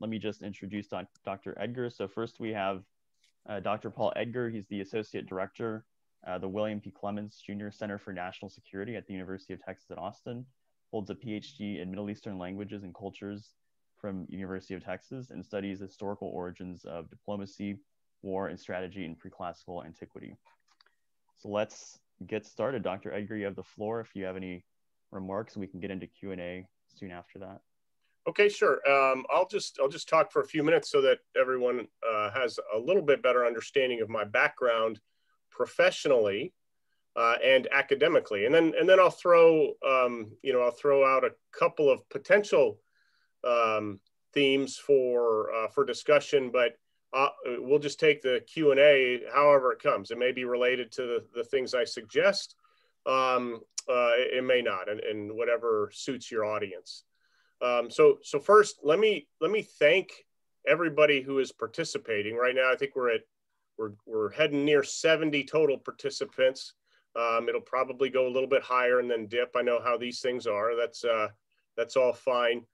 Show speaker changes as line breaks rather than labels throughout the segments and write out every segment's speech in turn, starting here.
let me just introduce doc Dr. Edgar. So first we have uh, Dr. Paul Edgar. He's the Associate Director, uh, the William P. Clements Jr. Center for National Security at the University of Texas at Austin. Holds a PhD in Middle Eastern languages and cultures from University of Texas and studies historical origins of diplomacy, war, and strategy in pre-classical antiquity. So let's get started. Dr. Edgar, you have the floor. If you have any remarks, we can get into Q&A soon after that.
Okay, sure. Um, I'll just I'll just talk for a few minutes so that everyone uh, has a little bit better understanding of my background professionally uh, and academically, and then and then I'll throw um, you know I'll throw out a couple of potential um, themes for uh, for discussion, but uh, we'll just take the Q and A however it comes. It may be related to the, the things I suggest. Um, uh, it may not, and, and, whatever suits your audience. Um, so, so first, let me let me thank everybody who is participating right now. I think we're at we're we're heading near 70 total participants. Um, it'll probably go a little bit higher and then dip. I know how these things are. That's uh, that's all fine.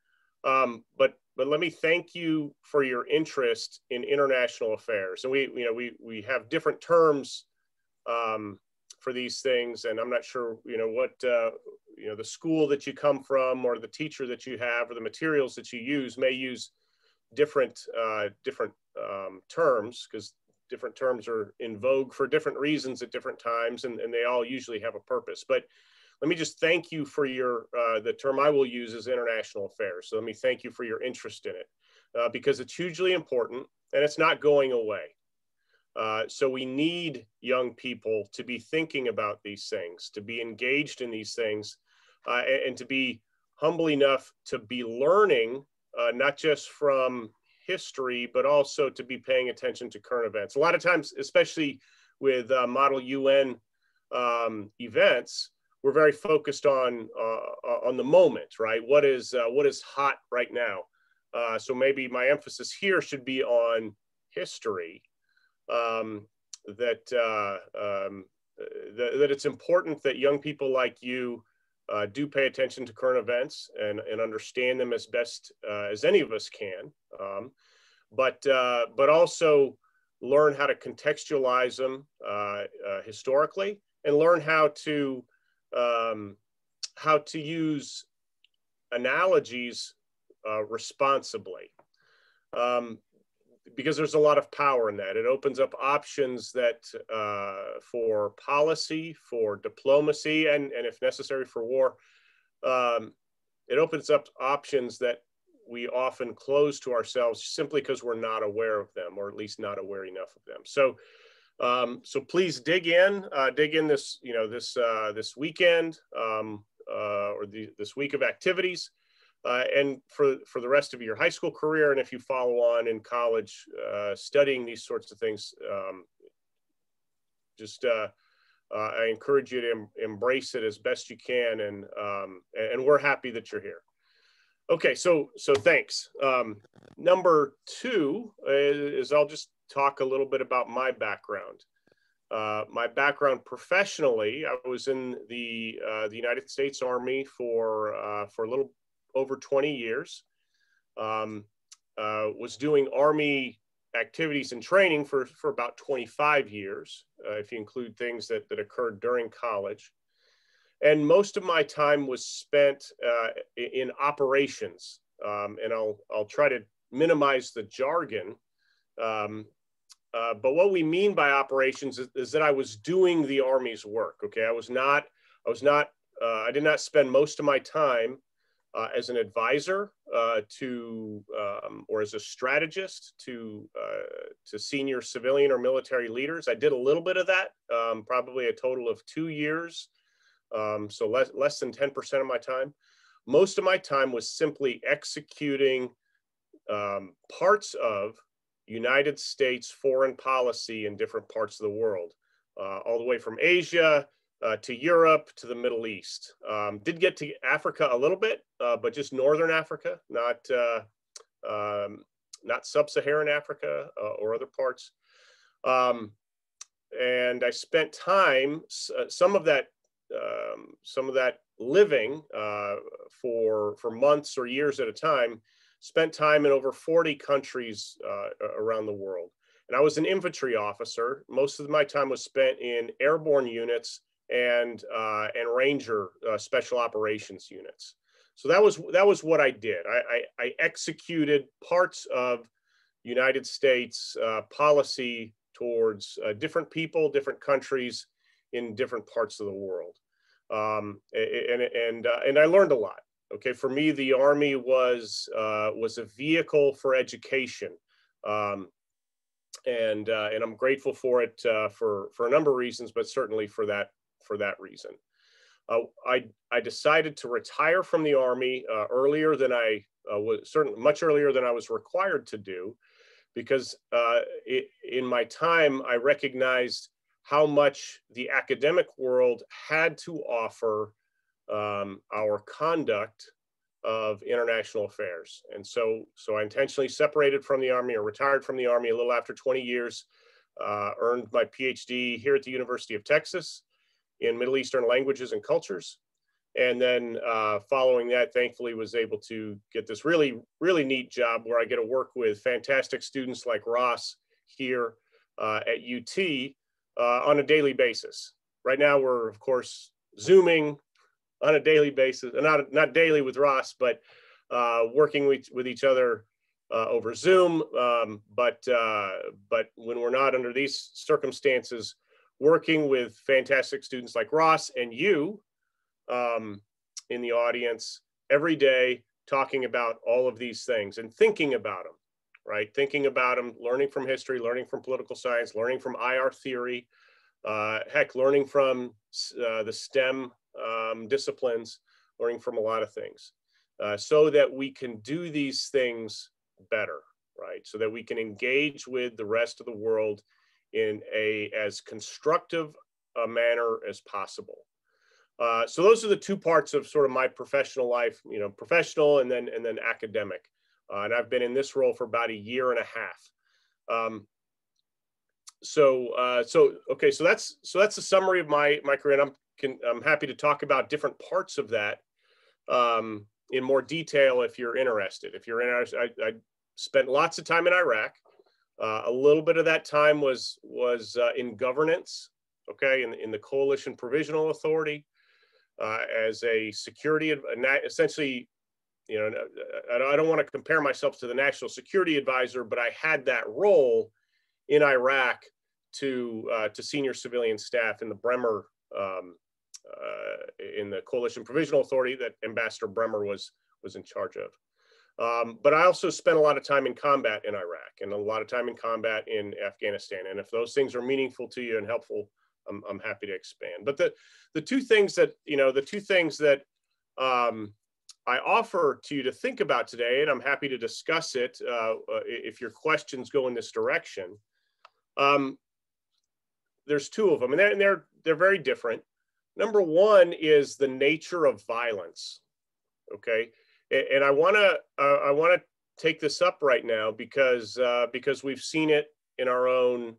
Um, but but let me thank you for your interest in international affairs. And we, you know, we, we have different terms um, for these things. And I'm not sure, you know, what, uh, you know, the school that you come from or the teacher that you have or the materials that you use may use different, uh, different um, terms because different terms are in vogue for different reasons at different times and, and they all usually have a purpose. But let me just thank you for your, uh, the term I will use is international affairs. So let me thank you for your interest in it uh, because it's hugely important and it's not going away. Uh, so we need young people to be thinking about these things, to be engaged in these things, uh, and, and, to be humble enough to be learning, uh, not just from history, but also to be paying attention to current events. A lot of times, especially with uh, Model UN um, events, we're very focused on uh, on the moment, right? What is what is hot right now? So maybe my emphasis here should be on history. Um, that uh, um, th that it's important that young people like you uh, do pay attention to current events and, and understand them as best as any of us can. Um, but but also learn how to contextualize them historically and learn how to um, how to use analogies uh, responsibly. Um, because there's a lot of power in that. It opens up options that uh, for policy, for diplomacy, and, and if necessary for war. Um, it opens up options that we often close to ourselves simply because we're not aware of them, or at least not aware enough of them. So um, so please dig in, uh, dig in this, you know, this uh, this weekend um, uh, or the, this week of activities, uh, and for for the rest of your high school career, and if you follow on in college, uh, studying these sorts of things, um, just uh, I encourage you to em embrace it as best you can, and um, and we're happy that you're here. Okay, so so thanks. Um, number two is, is I'll just talk a little bit about my background. Uh, my background professionally, I was in the uh, the United States Army for uh, for a little over 20 years. Um, uh, was doing Army activities and training for, for about 25 years, uh, if you include things that, that occurred during college. And most of my time was spent uh, in operations. Um, and I'll, I'll try to minimize the jargon um, uh, but what we mean by operations is, is, that I was doing the Army's work. Okay, I was not, I was not, uh, I did not spend most of my time uh, as an advisor uh, to, um, or as a strategist to, uh, to senior civilian or military leaders. I did a little bit of that, um, probably a total of two years, um, so less, less than 10% of my time. Most of my time was simply executing um, parts of United States foreign policy in different parts of the world, uh, all the way from Asia uh, to Europe to the Middle East. Um, did get to Africa a little bit, uh, but just Northern Africa, not uh, um, not Sub-Saharan Africa uh, or other parts. Um, and I spent time, uh, some of that, um, some of that living for for months or years at a time spent time in over 40 countries uh, around the world. And I was an infantry officer. Most of my time was spent in airborne units and uh, and Ranger uh, special operations units. So that was that was what I did. I, I, I executed parts of United States uh, policy towards uh, different people, different countries in different parts of the world, um, and and uh, and I learned a lot. Okay, for me, the Army was uh, was a vehicle for education. Um, and uh, and I'm grateful for it uh, for for a number of reasons, but certainly for that for that reason. Uh, I I decided to retire from the army uh, earlier than I uh, was certainly much earlier than I was required to do, because uh, it, in my time I recognized how much the academic world had to offer um, our conduct of international affairs. And so, so I intentionally separated from the Army or retired from the Army a little after 20 years, uh, earned my PhD here at the University of Texas in Middle Eastern languages and cultures. And then uh, following that, thankfully was able to get this really, really neat job where I get to work with fantastic students like Ross here uh, at UT uh, on a daily basis. Right now, we're of course Zooming on a daily basis, not not daily with Ross, but uh, working with, with each other uh, over Zoom. Um, but uh, but when we're not under these circumstances, working with fantastic students like Ross and you um, in the audience every day, talking about all of these things and thinking about them, right? Thinking about them, learning from history, learning from political science, learning from IR theory, uh, heck, learning from uh, the STEM um, disciplines, learning from a lot of things, uh, so that we can do these things better, right? So that we can engage with the rest of the world in a as constructive a manner as possible. Uh, so those are the two parts of sort of my professional life, you know, professional and then and then academic. Uh, and I've been in this role for about a year and a half. Um, so uh, so okay, so that's so that's the summary of my my career. And I'm can, I'm happy to talk about different parts of that um, in more detail if you're interested. If you're interested, I, I spent lots of time in Iraq. Uh, a little bit of that time was was uh, in governance, okay, in, in the Coalition Provisional Authority uh, as a security, essentially, you know, I don't want to compare myself to the National Security Advisor, but I had that role in Iraq to uh, to senior civilian staff in the Bremer um, uh, in the Coalition Provisional Authority that Ambassador Bremer was was in charge of. Um, but I also spent a lot of time in combat in Iraq and a lot of time in combat in Afghanistan. And if those things are meaningful to you and helpful, I'm, I'm happy to expand. But the, the two things that, you know, the two things that um, I offer to you to think about today, and I'm happy to discuss it uh, uh if your questions go in this direction. Um, there's two of them, and they're, and they're, they're very different. Number one is the nature of violence. Okay and I want to uh, I want to take this up right now because uh, because we've seen it in our own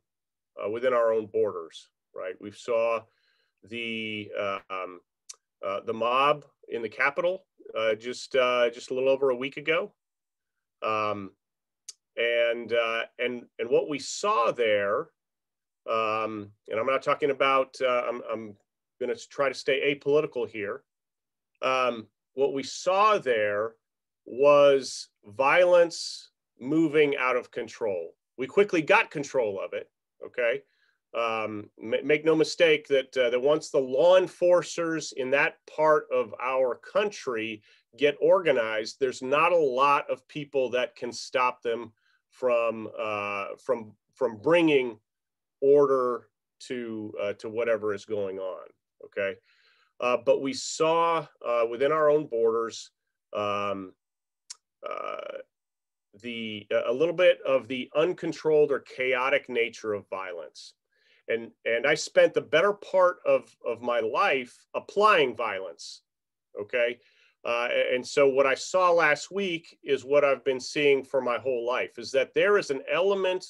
uh, within our own borders, right? We saw the uh, um, uh, the mob in the Capitol uh, just just a little over a week ago, um, and and and what we saw there, um, and I'm not talking about I'm I'm going to try to stay apolitical here. What we saw there was violence moving out of control. We quickly got control of it. Okay. Um, make no mistake that, uh, that once the law enforcers in that part of our country get organized, there's not a lot of people that can stop them from uh, from from bringing order to uh, to whatever is going on. Okay, uh, but we saw uh, within our own borders um, uh, the a little bit of the uncontrolled or chaotic nature of violence. And, and I spent the better part of, of my life applying violence. Okay. Uh, and so what I saw last week is what I've been seeing for my whole life is that there is an element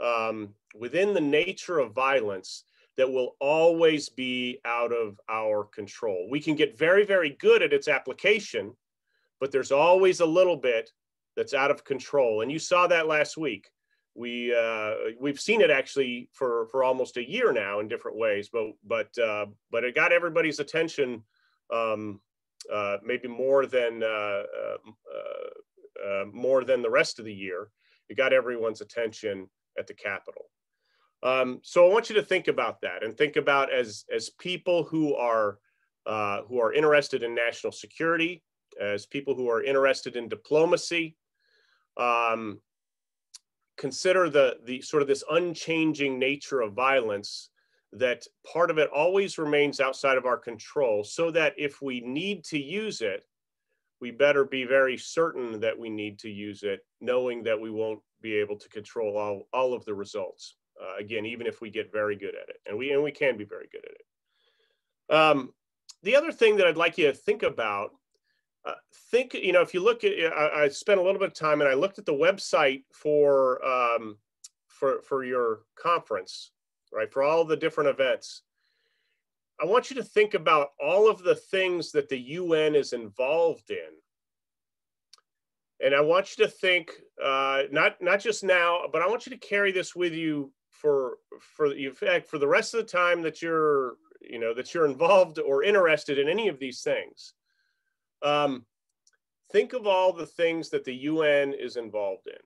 um, within the nature of violence that will always be out of our control. We can get very, very good at its application, but there's always a little bit that's out of control. And you saw that last week. We uh, we've seen it actually for for almost a year now in different ways, but but uh, but it got everybody's attention um, uh, maybe more than uh, uh, uh, more than the rest of the year. It got everyone's attention at the Capitol. Um, so I want you to think about that and think about as as people who are who are interested in national security, as people who are interested in diplomacy, um, consider the the sort of this unchanging nature of violence that part of it always remains outside of our control so that if we need to use it we better be very certain that we need to use it knowing that we won't be able to control all, all of the results uh, again even if we get very good at it and we and we can be very good at it um, the other thing that i'd like you to think about uh, think, you know, if you look at, I, I, spent a little bit of time and I looked at the website for, um, for, for your conference, right? For all the different events. I want you to think about all of the things that the UN is involved in. And I want you to think, uh, not, not just now, but I want you to carry this with you for, for, in fact, for the rest of the time that you're, you know, that you're involved or interested in any of these things um, think of all the things that the UN is involved in.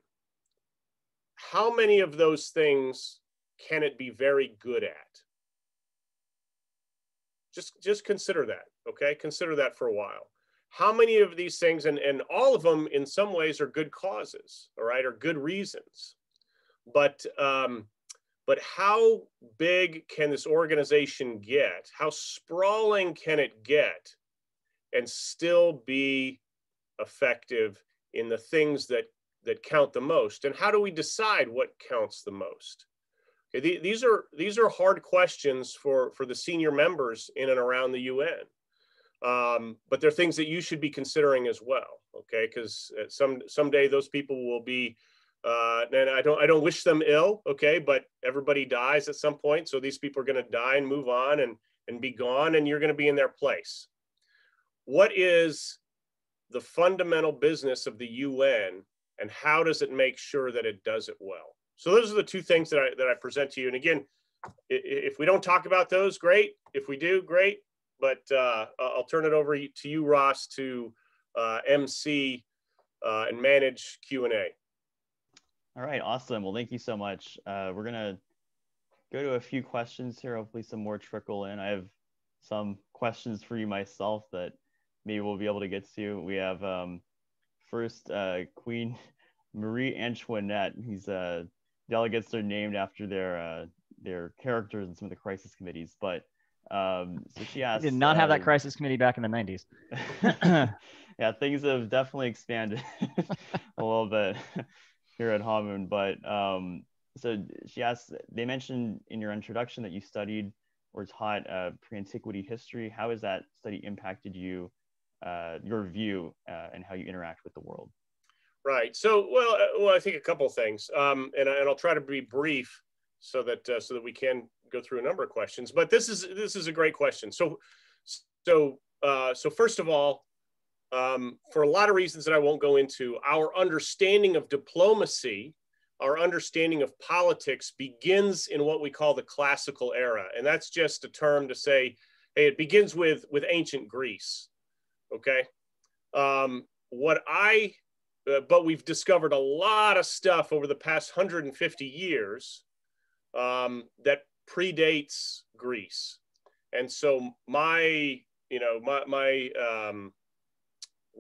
How many of those things can it be very good at? Just, just consider that, okay? Consider that for a while. How many of these things, and, and all of them in some ways are good causes, all right, or good reasons. But, um, but how big can this organization get? How sprawling can it get and still be effective in the things that that count the most? And how do we decide what counts the most? Okay, these are these are hard questions for for the senior members in and around the un um, but they're things that you should be considering as well okay? Because some someday those people will be uh, and I don't I don't wish them ill, okay, but everybody dies at some point, so these people are going to die and move on and and be gone, and you're going to be in their place what is the fundamental business of the UN and how does it make sure that it does it well? So those are the two things that I, that I present to you. And again, if we don't talk about those, great. If we do, great. But uh, I'll turn it over to you, Ross, to uh, MC uh, and manage Q&A.
All right, awesome. Well, thank you so much. Uh, we're going to go to a few questions here. Hopefully some more trickle in. I have some questions for you myself that maybe we'll be able to get to. We have um, first uh, Queen Marie Antoinette. These uh, delegates are named after their uh, their characters in some of the crisis committees. But um, so she asked.
did not have that uh, crisis committee back in the 90s.
yeah, things have definitely expanded a little bit here at Hamun. But um, so she asked, they mentioned in your introduction that you studied or taught uh, pre-antiquity history. How has that study impacted you uh, your view uh, and how you interact with the world.
Right. So, well, uh, well, I think a couple things, um, and, and I'll try to be brief so that uh, so that we can go through a number of questions. But this is this is a great question. So, so uh, so first of all, um, for a lot of reasons that I won't go into, our understanding of diplomacy, our understanding of politics begins in what we call the classical era, and that's just a term to say, hey, it begins with with ancient Greece. Okay. Um, what I, uh, but we've discovered a lot of stuff over the past 150 years um, that predates Greece. And so my, you know, my, my um,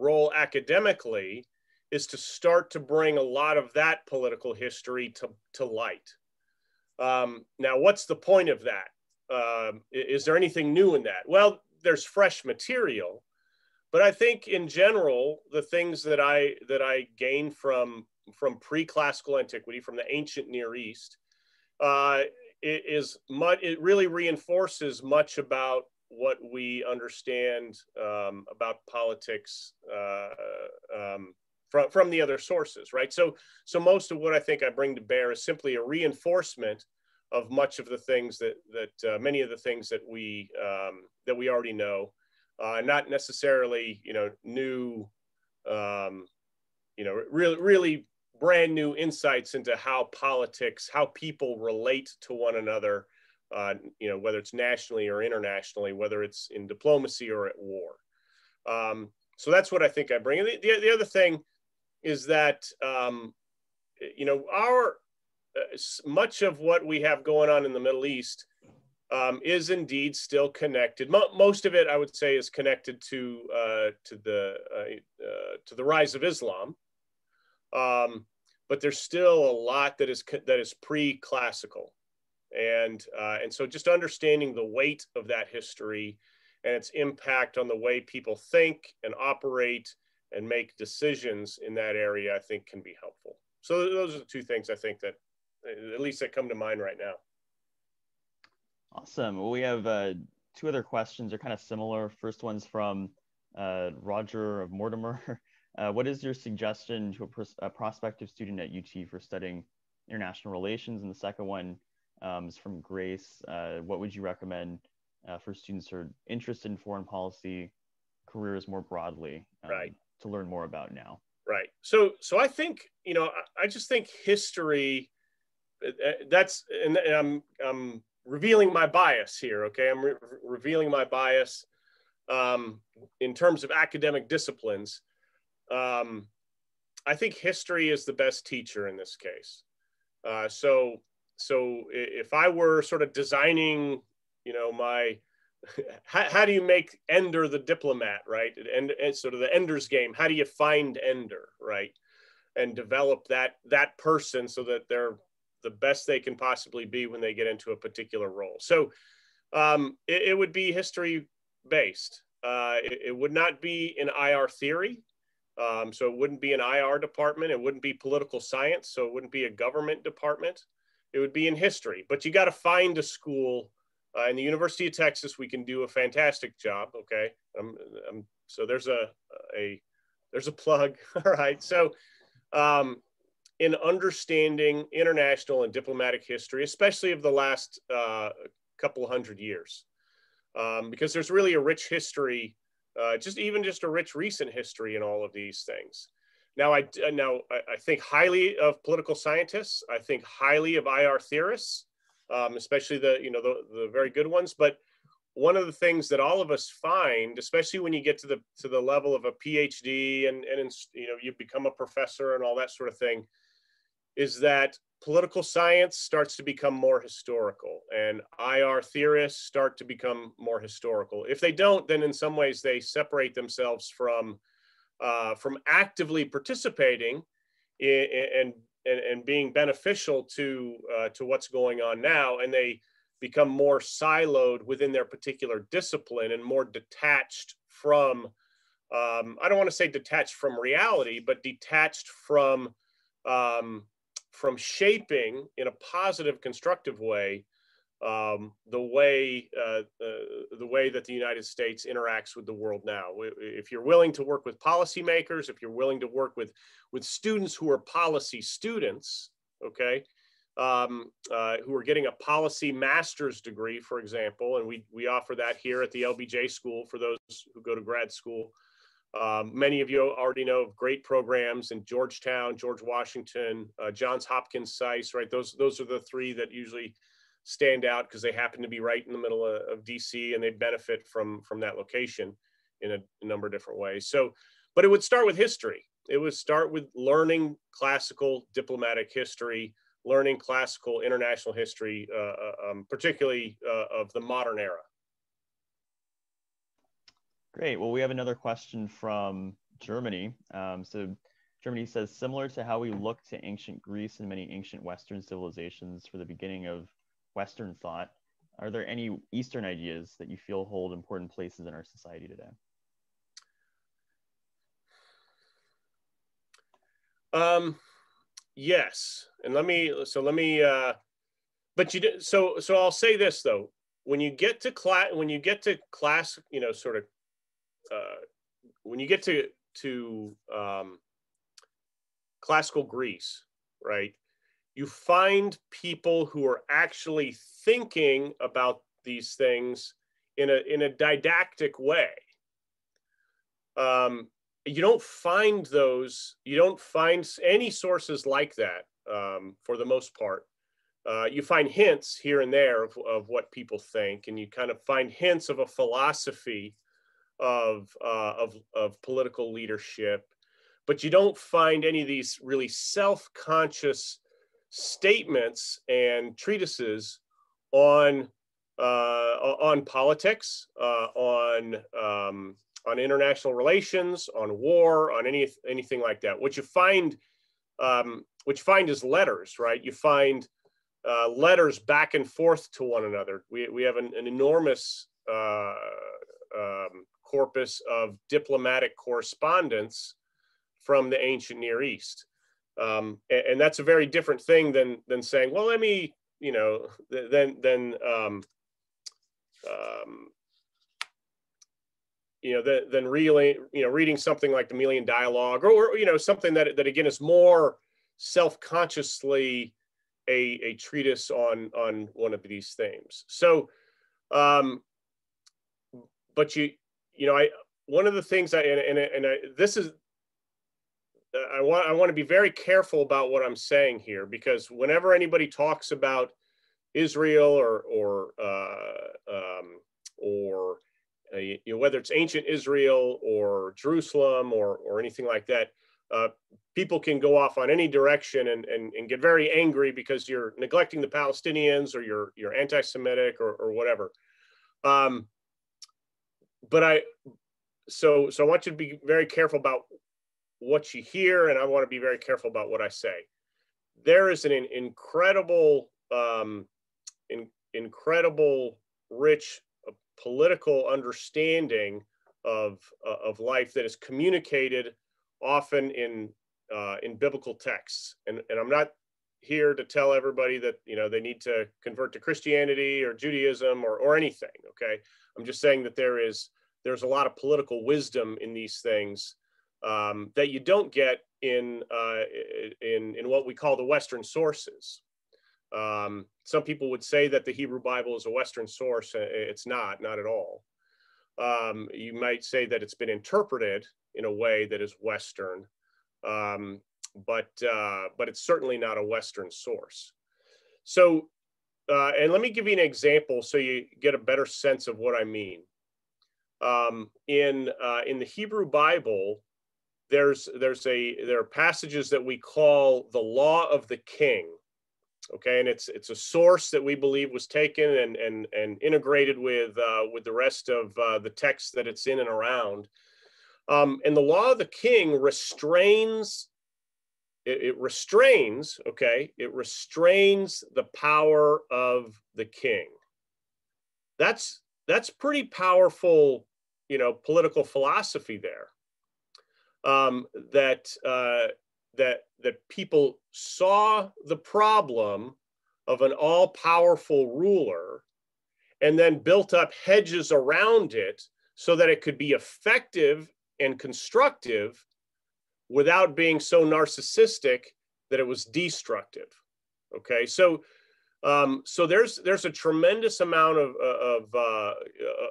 role academically is to start to bring a lot of that political history to, to light. Um, now, what's the point of that? Um, is there anything new in that? Well, there's fresh material, but I think in general, the things that I that I gain from from pre-classical antiquity, from the ancient Near East, uh, it is much. It really reinforces much about what we understand um, about politics uh, um, from from the other sources, right? So, so most of what I think I bring to bear is simply a reinforcement of much of the things that that uh, many of the things that we um, that we already know uh, not necessarily you know new um, you know, really, really brand new insights into how politics, how people relate to one another, uh, you know, whether it's nationally or internationally, whether it's in diplomacy or at war. Um, so that's what I think I bring. And the, the, the other thing is that, um, you know, our uh, much of what we have going on in the Middle East um, is indeed still connected. Mo- most of it, I would say, is connected to uh, to the uh, uh, to the rise of Islam. Um, but there's still a lot that is that is pre-classical, and uh, and so just understanding the weight of that history and its impact on the way people think and operate and make decisions in that area, I think, can be helpful. So those are the two things I think that, at least that come to mind right now.
Awesome. Well, we have uh, two other questions. They're kind of similar. First one's from uh, Roger of Mortimer. Uh, what is your suggestion to a, pros- a, prospective student at UT for studying international relations? And the second one um, is from Grace. Uh, what would you recommend uh, for students who are interested in foreign policy careers more broadly
um, right.
to learn more about now?
Right. So, so I think you know, I, I just think history. Uh, that's and, and I'm I'm revealing my bias here. Okay, I'm re- revealing my bias um, in terms of academic disciplines. Um, I think history is the best teacher in this case. Uh, so, so if I were sort of designing, you know, my how, how, do you make Ender the diplomat, right? And, and sort of the Ender's game. How do you find Ender, right? And develop that that person so that they're the best they can possibly be when they get into a particular role. So um, it, it, would be history based. Uh, it, it, would not be an IR theory. Um, so it wouldn't be an IR department. It wouldn't be political science. So it wouldn't be a government department. It would be in history. But you got to find a school. Uh, in the University of Texas, we can do a fantastic job. Okay, um, um, so there's a a there's a plug. All right, so um, in understanding international and diplomatic history, especially of the last uh, couple hundred years, um, because there's really a rich history, uh, just even just a rich recent history in all of these things. Now, I now I, think highly of political scientists. I think highly of IR theorists, um, especially the you know the, the very good ones. But one of the things that all of us find, especially when you get to the to the level of a PhD and and you know you become a professor and all that sort of thing, is that political science starts to become more historical and IR theorists start to become more historical. If they don't, then in some ways they separate themselves from, uh, from actively participating in, in, and, and being beneficial to, uh, to what's going on now. And they become more siloed within their particular discipline and more detached from, um, I don't want to say detached from reality, but detached from um, from shaping in a positive, constructive way um, the way uh, uh, the way that the United States interacts with the world now. If you're willing to work with policymakers, if you're willing to work with with students who are policy students, okay, um, uh, who are getting a policy master's degree, for example, and we we offer that here at the LBJ School for those who go to grad school. Um, many of you already know of great programs in Georgetown, George Washington, uh, Johns Hopkins, SAIS, right? Those, those are the three that usually stand out because they happen to be right in the middle of, of, DC and they benefit from, from that location in a, number of different ways. So, but it would start with history. It would start with learning classical diplomatic history, learning classical international history, uh, uh um, particularly uh, of the modern era.
Great. Well, we have another question from Germany. Um, so Germany says, similar to how we look to ancient Greece and many ancient Western civilizations for the beginning of Western thought, are there any Eastern ideas that you feel hold important places in our society today?
Um, yes. And let me, so let me, uh, but you did, so, so I'll say this though, when you get to class, when you get to class, you know, sort of uh, when you get to to um, classical Greece, right? You find people who are actually thinking about these things in a in a didactic way. Um, you don't find those. You don't find any sources like that um, for the most part. Uh, you find hints here and there of, of what people think, and you kind of find hints of a philosophy of uh, of of political leadership, but you don't find any of these really self-conscious statements and treatises on uh, on politics, uh, on um, on international relations, on war, on any anything like that. What you find, um, what you find is letters, right? You find uh, letters back and forth to one another. We we have an, an enormous uh, um, corpus of diplomatic correspondence from the ancient Near East, um, and, and, that's a very different thing than than saying, well, let me, you know, then then um, um, you know, than, than really, you know, reading something like the Melian Dialogue or, or, you know, something that, that again is more self-consciously a, a treatise on, on one of these themes. So, um, but you, you know, I, one of the things I, and, and, and I, this is, I want, I want to be very careful about what I'm saying here, because whenever anybody talks about Israel or, or, uh, um, or, uh, you know, whether it's ancient Israel or Jerusalem or, or anything like that, uh, people can go off on any direction and, and, and get very angry because you're neglecting the Palestinians or you're, you're anti-Semitic or, or whatever. Um, but I, so, so I want you to be very careful about what you hear and I want to be very careful about what I say. There is an incredible, um, in, incredible rich political understanding of, uh, of life that is communicated often in, uh, in biblical texts. And, and I'm not here to tell everybody that, you know, they need to convert to Christianity or Judaism or, or anything, okay? I'm just saying that there is, there's a lot of political wisdom in these things um, that you don't get in, uh, in, in what we call the Western sources. Um, some people would say that the Hebrew Bible is a Western source. It's not, not at all. Um, you might say that it's been interpreted in a way that is Western, um, but uh, but it's certainly not a Western source. So, uh, and let me give you an example so you get a better sense of what I mean. Um, in uh, in the Hebrew Bible, there's there's a there are passages that we call the law of the king okay? And it's it's a source that we believe was taken and and and integrated with uh, with the rest of uh, the text that it's in and around. Um, and the law of the king restrains it, it restrains okay? It restrains the power of the king. That's that's pretty powerful you know political philosophy there um, that uh, that that people saw the problem of an all-powerful ruler and then built up hedges around it so that it could be effective and constructive without being so narcissistic that it was destructive okay? So um, so there's there's a tremendous amount of of uh,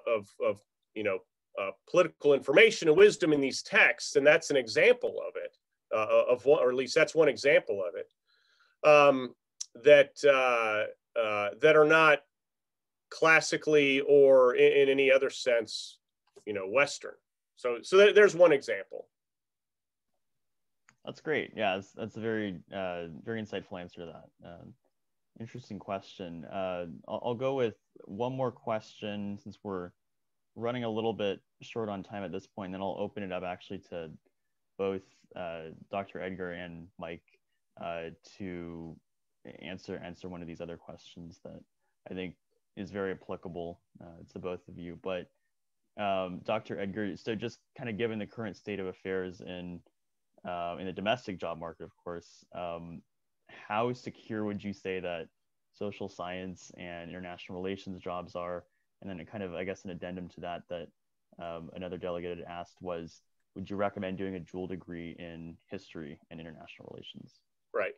of, of you know uh, political information and wisdom in these texts and that's an example of it uh, of one, or at least that's one example of it, um, that uh, uh, that are not classically or in, in, any other sense, you know, Western. So, so there's one example.
That's great. Yeah, that's, that's a very, uh, very insightful answer to that. Um, interesting question. Uh, I'll, I'll go with one more question since we're running a little bit short on time at this point. Then I'll open it up actually to both uh, Dr. Edgar and Mike uh, to answer answer one of these other questions that I think is very applicable uh, to both of you. But um, Dr. Edgar, so just kind of given the current state of affairs in uh, in the domestic job market, of course, um, how secure would you say that social science and international relations jobs are? And then, kind of, I guess, an addendum to that that um, another delegate asked was would you recommend doing a dual degree in history and international relations?
Right.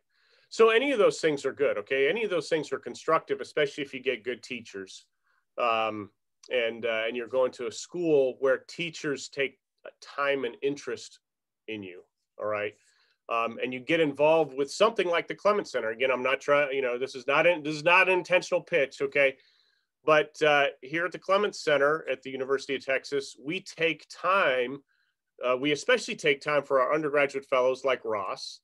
So any of those things are good. Okay, any of those things are constructive, especially if you get good teachers, um, and uh, and you're going to a school where teachers take time and interest in you. All right. Um, and you get involved with something like the Clement Center. Again, I'm not trying, you know, this is not, in, this is not an intentional pitch. Okay. But uh, here at the Clements Center at the University of Texas, we take time, uh, we especially take time for our undergraduate fellows like Ross,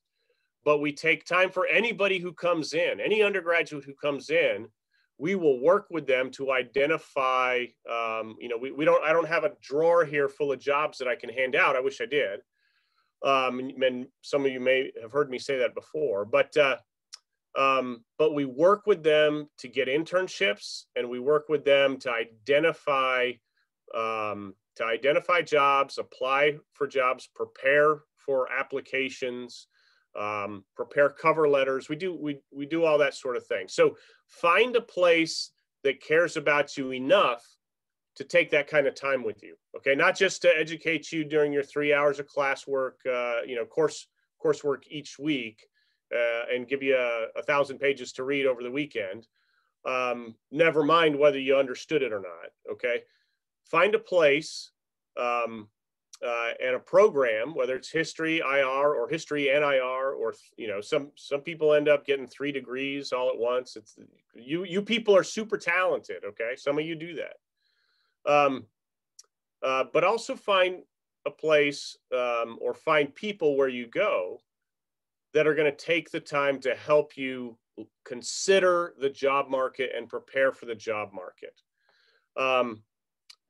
but we take time for anybody who comes in, any undergraduate who comes in, we will work with them to identify, um, you know, we, we don't, I don't have a drawer here full of jobs that I can hand out. I wish I did. Um, and some of you may have heard me say that before, but uh, um, but we work with them to get internships, and we work with them to identify um, to identify jobs, apply for jobs, prepare for applications, um, prepare cover letters. We do we we do all that sort of thing. So find a place that cares about you enough to take that kind of time with you. Okay, not just to educate you during your three hours of classwork, uh, you know, course coursework each week, uh, and give you a, a, thousand pages to read over the weekend. Um, never mind whether you understood it or not. Okay, find a place um, uh, and a program, whether it's history IR or history NIR, or you know, some some people end up getting three degrees all at once. It's you you people are super talented. Okay, some of you do that. Um, uh, but also find a place um, or find people where you go that are going to take the time to help you consider the job market and prepare for the job market. Um,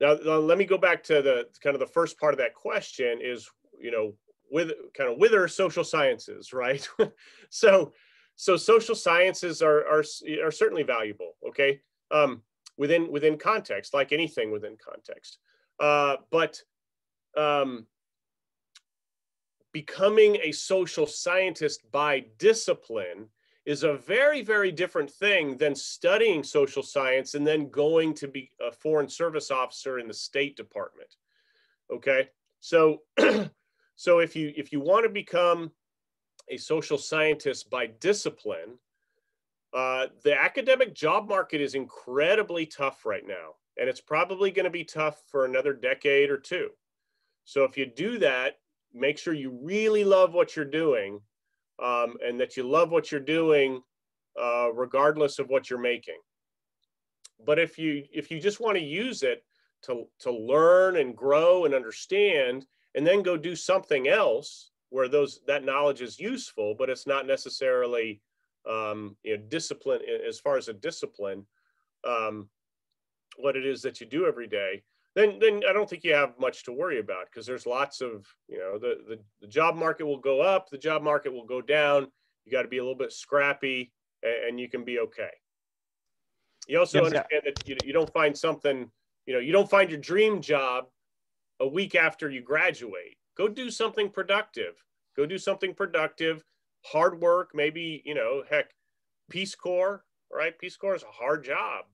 now, now, let me go back to the kind of the first part of that question is, you know, with kind of wither social sciences, right? so, so social sciences are, are, are certainly valuable. Okay. Um, within within context, like anything within context. Uh, but um, becoming a social scientist by discipline is a very very different thing than studying social science and then going to be a foreign service officer in the state department okay so so if you if you want to become a social scientist by discipline uh, the academic job market is incredibly tough right now, and it's probably going to be tough for another decade or two. So if you do that, make sure you really love what you're doing, um, and that you love what you're doing, uh, regardless of what you're making. But if you if you just want to use it to to learn and grow and understand, and then go do something else where those that knowledge is useful, but it's not necessarily um, you know, discipline as far as a discipline, um, what it is that you do every day, then then I don't think you have much to worry about because there's lots of you know the, the the job market will go up, the job market will go down. You got to be a little bit scrappy, and, and, you can be okay. You also yes, understand yeah. that you, you don't find something you know you don't find your dream job a week after you graduate. Go do something productive. Go do something productive hard work, maybe, you know, heck, Peace Corps, right? Peace Corps is a hard job.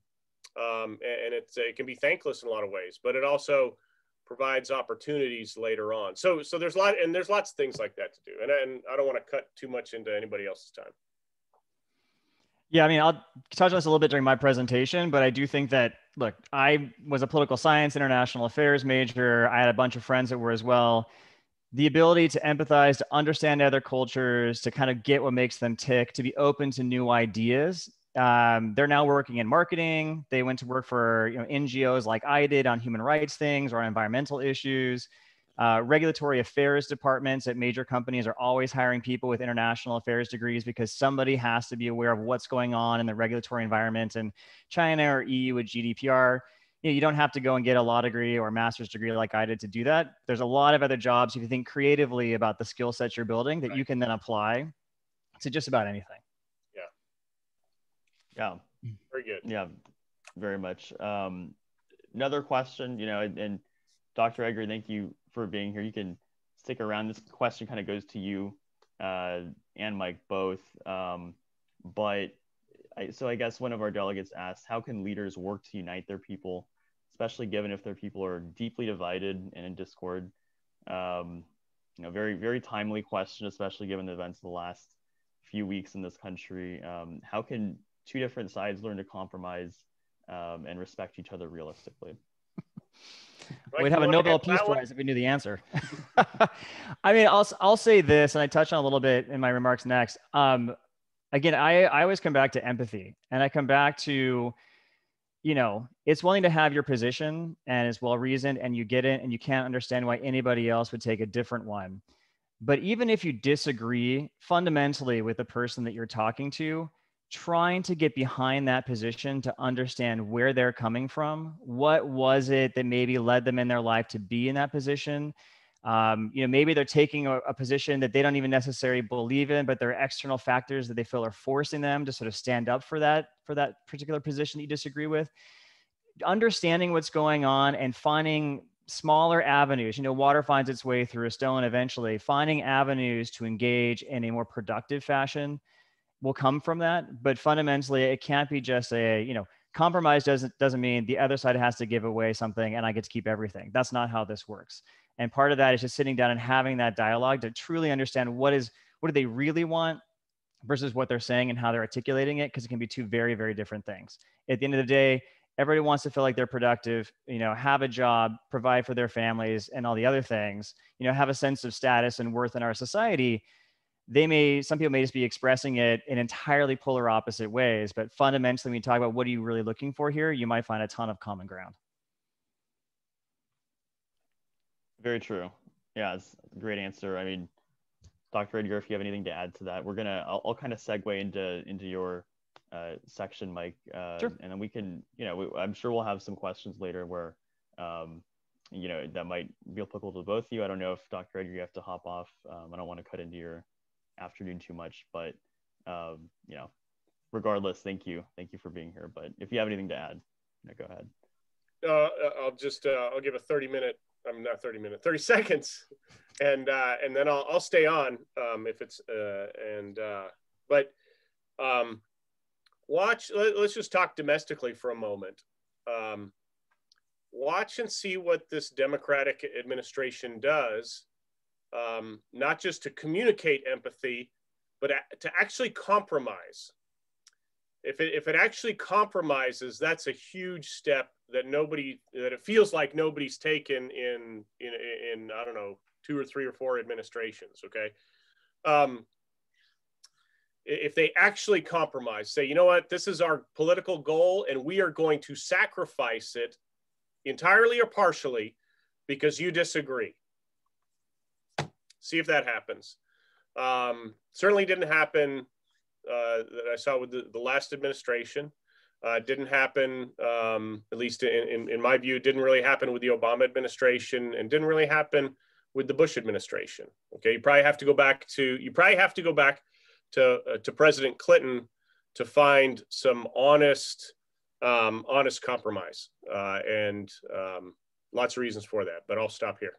Um, and it's, it can be thankless in a lot of ways, but it also provides opportunities later on. So, so there's a lot, and there's lots of things like that to do. And, and I don't want to cut too much into anybody else's time.
Yeah, I mean, I'll touch on this a little bit during my presentation, but I do think that, look, I was a political science, international affairs major. I had a bunch of friends that were as well the ability to empathize, to understand other cultures, to kind of get what makes them tick, to be open to new ideas. Um, they're now working in marketing. They went to work for you know, NGOs like I did on human rights things or on environmental issues. Uh, regulatory affairs departments at major companies are always hiring people with international affairs degrees because somebody has to be aware of what's going on in the regulatory environment in China or EU with GDPR you, know, you don't have to go and get a law degree or a master's degree like I did to do that. There's a lot of other jobs if you think creatively about the skill sets you're building that right. you can then apply to just about anything.
Yeah.
Very good.
Yeah, very much. Um, another question, you know, and, and Dr. Edgar, thank you for being here. You can stick around. This question kind of goes to you uh, and Mike both. Um, but I, so I guess one of our delegates asked, how can leaders work to unite their people especially given if their people are deeply divided and in discord. Um, you know, very, very timely question, especially given the events of the last few weeks in this country. Um, how can two different sides learn to compromise um, and respect each other realistically?
We'd have a Nobel Peace Prize if we knew the answer. I mean, I'll, I'll say this, and I touch on a little bit in my remarks next. Um, again, I, I always come back to empathy and I come back to, you know, it's willing to have your position and it's well reasoned and you get it and you can't understand why anybody else would take a different one. But even if you disagree fundamentally with the person that you're talking to, trying to get behind that position to understand where they're coming from. What was it that maybe led them in their life to be in that position? Um, you know, maybe they're taking a, a, position that they don't even necessarily believe in, but there are external factors that they feel are forcing them to sort of stand up for that for that particular position that you disagree with. Understanding what's going on and finding smaller avenues. You know, water finds its way through a stone eventually. Finding avenues to engage in a more productive fashion will come from that but fundamentally it can't be just a you know compromise doesn't doesn't mean the other side has to give away something and i get to keep everything. That's not how this works. And part of that is just sitting down and having that dialogue to truly understand what is what do they really want versus what they're saying and how they're articulating it because it can be two very very different things. At the end of the day everybody wants to feel like they're productive you know have a job provide for their families and all the other things you know have a sense of status and worth in our society they may some people may just be expressing it in entirely polar opposite ways but fundamentally when you talk about what are you really looking for here you might find a ton of common ground.
Very true. Yeah it's a great answer. I mean dr edgar if you have anything to add to that we're gonna i'll, I'll kind of segue into into your uh, section mike uh, sure. and then we can you know we, i'm sure we'll have some questions later where um, you know that might be applicable to both of you. I don't know if dr edgar you have to hop off. Um, i don't want to cut into your afternoon too much, but um, you know, regardless, thank you, thank you for being here. But if you have anything to add, you know, go ahead.
Uh, I'll just uh, I'll give a thirty minute. I'm not thirty minute, thirty seconds, and uh, and then I'll I'll stay on um, if it's uh, and uh, but um, watch. Let, us just talk domestically for a moment. Um, watch and see what this Democratic administration does um, not just to communicate empathy, but to actually compromise. If it, if it actually compromises, that's a huge step that nobody, that it feels like nobody's taken in, in, in I don't know, two or three or four administrations, okay? Um, if they actually compromise, say, you know what, this is our political goal and we are going to sacrifice it entirely or partially because you disagree see if that happens. Um, certainly didn't happen uh, that I saw with the, the last administration. Uh, didn't happen, um, at least in, in, in, my view, didn't really happen with the Obama administration and didn't really happen with the Bush administration. Okay, you probably have to go back to you probably have to go back to uh, to President Clinton to find some honest um, honest compromise, uh, and um, lots of reasons for that. But I'll stop here.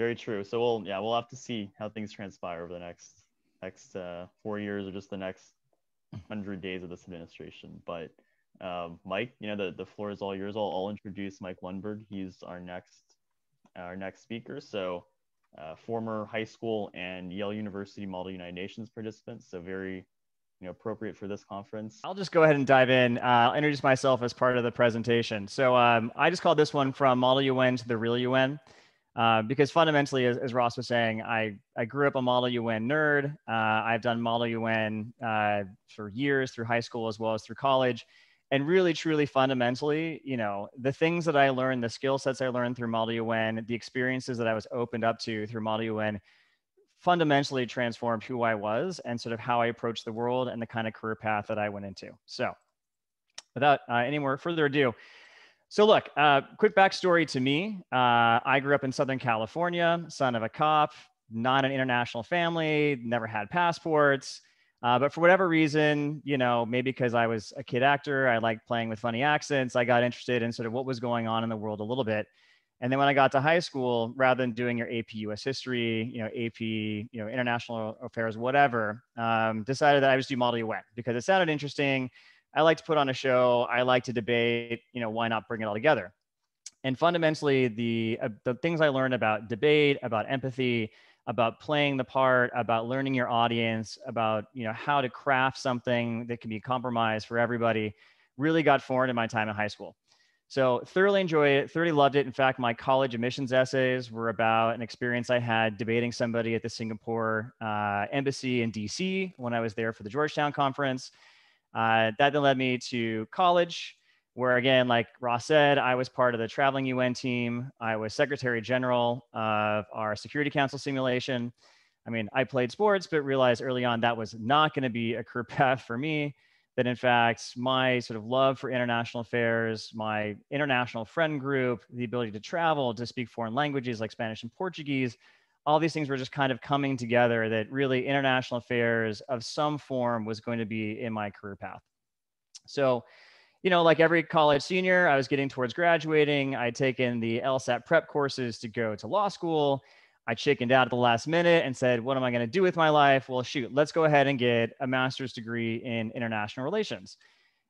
Very true. So we'll yeah we'll have to see how things transpire over the next next uh, four years or just the next hundred days of this administration. But um, Mike, you know the the floor is all yours. I'll, I'll introduce Mike Lundberg. He's our next our next speaker. So uh, former high school and Yale University Model United Nations participant. So very you know appropriate for this conference.
I'll just go ahead and dive in. Uh, I'll introduce myself as part of the presentation. So um, I just called this one from Model UN to the real UN. Uh, because fundamentally, as, as, Ross was saying, I, I grew up a Model UN nerd. Uh, I've done Model UN uh, for years through high school as well as through college. And really, truly, fundamentally, you know, the things that I learned, the skill sets I learned through Model UN, the experiences that I was opened up to through Model UN fundamentally transformed who I was and sort of how I approached the world and the kind of career path that I went into. So, without uh, any more further ado, so, look, uh, quick backstory to me. Uh, I grew up in Southern California, son of a cop, not an international family, never had passports. Uh, but for whatever reason, you know, maybe because I was a kid actor, I liked playing with funny accents. I got interested in sort of what was going on in the world a little bit. And then when I got to high school, rather than doing your AP US history, you know, AP, you know, international affairs, whatever, um, decided that I would do Model UN because it sounded interesting. I like to put on a show. I like to debate. You know, why not bring it all together? And fundamentally, the uh, the things I learned about debate, about empathy, about playing the part, about learning your audience, about you know how to craft something that can be compromised for everybody, really got formed in my time in high school. So thoroughly enjoyed it, thoroughly loved it. In fact, my college admissions essays were about an experience I had debating somebody at the Singapore uh, embassy in DC when I was there for the Georgetown conference. Uh, that then led me to college, where again, like Ross said, I was part of the traveling UN team. I was secretary general of our Security Council simulation. I mean, I played sports, but realized early on that was not going to be a career path for me that in fact my sort of love for international affairs, my international friend group, the ability to travel, to speak foreign languages like Spanish and Portuguese, all these things were just kind of coming together that really international affairs of some form was going to be in my career path. So, you know, like every college senior, I was getting towards graduating. I'd taken the LSAT prep courses to go to law school. I chickened out at the last minute and said, What am I going to do with my life? Well, shoot, let's go ahead and get a master's degree in international relations.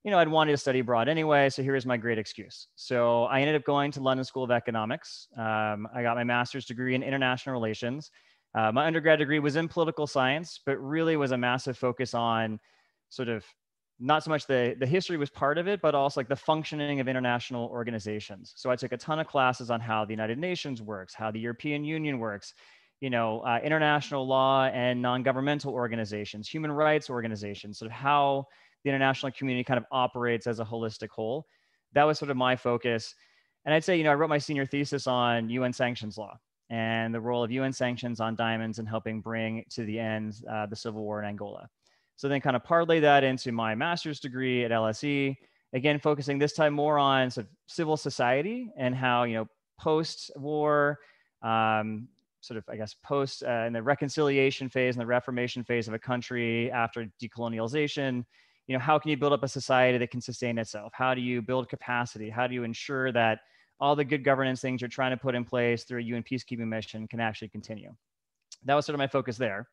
You know, I'd wanted to study abroad anyway, so here's my great excuse. So I ended up going to London School of Economics. Um, I got my master's degree in international relations. Uh, my undergrad degree was in political science, but really was a massive focus on sort of not so much the, the history was part of it, but also like the functioning of international organizations. So I took a ton of classes on how the United Nations works, how the European Union works, you know, uh, international law and non-governmental organizations, human rights organizations, sort of how the international community kind of operates as a holistic whole. That was sort of my focus. And I'd say, you know, I wrote my senior thesis on UN sanctions law and the role of UN sanctions on diamonds and helping bring to the end uh, the civil war in Angola. So then kind of parlay that into my master's degree at LSE, again, focusing this time more on sort of civil society and how, you know, post-war, um, sort of, I guess, post uh, in the reconciliation phase and the reformation phase of a country after decolonialization, you know, how can you build up a society that can sustain itself? How do you build capacity? How do you ensure that all the good governance things you're trying to put in place through a UN peacekeeping mission can actually continue? That was sort of my focus there.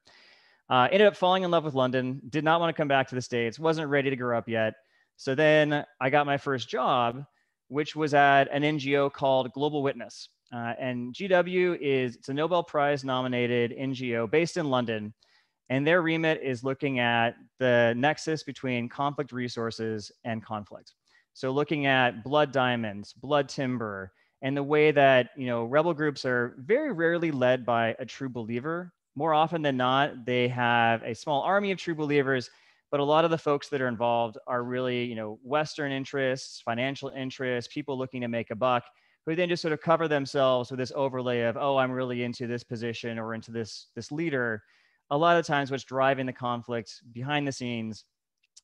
Uh, ended up falling in love with London, did not want to come back to the States, wasn't ready to grow up yet. So then I got my first job, which was at an NGO called Global Witness. Uh, and GW is it's a Nobel Prize nominated NGO based in London. And their remit is looking at the nexus between conflict resources and conflict. So looking at blood diamonds, blood timber, and the way that you know rebel groups are very rarely led by a true believer more often than not, they have a small army of true believers, but a lot of the folks that are involved are really, you know, Western interests, financial interests, people looking to make a buck, who then just sort of cover themselves with this overlay of, oh, I'm really into this position or into this this leader. A lot of times, what's driving the conflict behind the scenes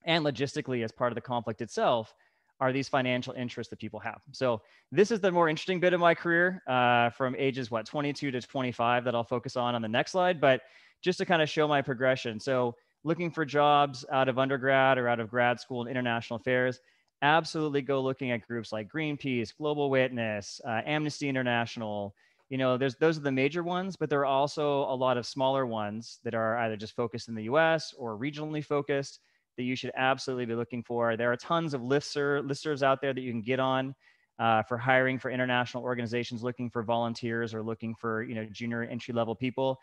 and logistically as part of the conflict itself are these financial interests that people have. So this is the more interesting bit of my career uh, from ages, what, 22 to 25 that I'll focus on on the next slide. But just to kind of show my progression. So looking for jobs out of undergrad or out of grad school in international affairs, absolutely go looking at groups like Greenpeace, Global Witness, uh, Amnesty International. You know, there's those are the major ones, but there are also a lot of smaller ones that are either just focused in the US or regionally focused that you should absolutely be looking for. There are tons of listserv, listservs out there that you can get on uh, for hiring for international organizations looking for volunteers or looking for you know junior entry level people.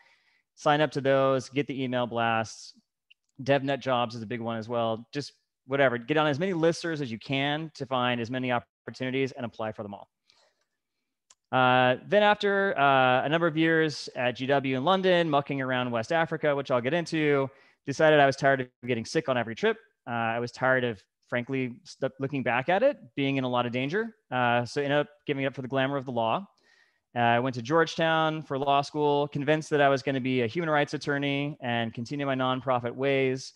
Sign up to those, get the email blasts. DevNet jobs is a big one as well. Just whatever, get on as many listservs as you can to find as many opportunities and apply for them all. Uh, then after uh, a number of years at GW in London, mucking around West Africa, which I'll get into, decided I was tired of getting sick on every trip. Uh, I was tired of, frankly, looking back at it, being in a lot of danger. Uh, so ended up giving up for the glamour of the law. Uh, I went to Georgetown for law school, convinced that I was going to be a human rights attorney and continue my nonprofit ways.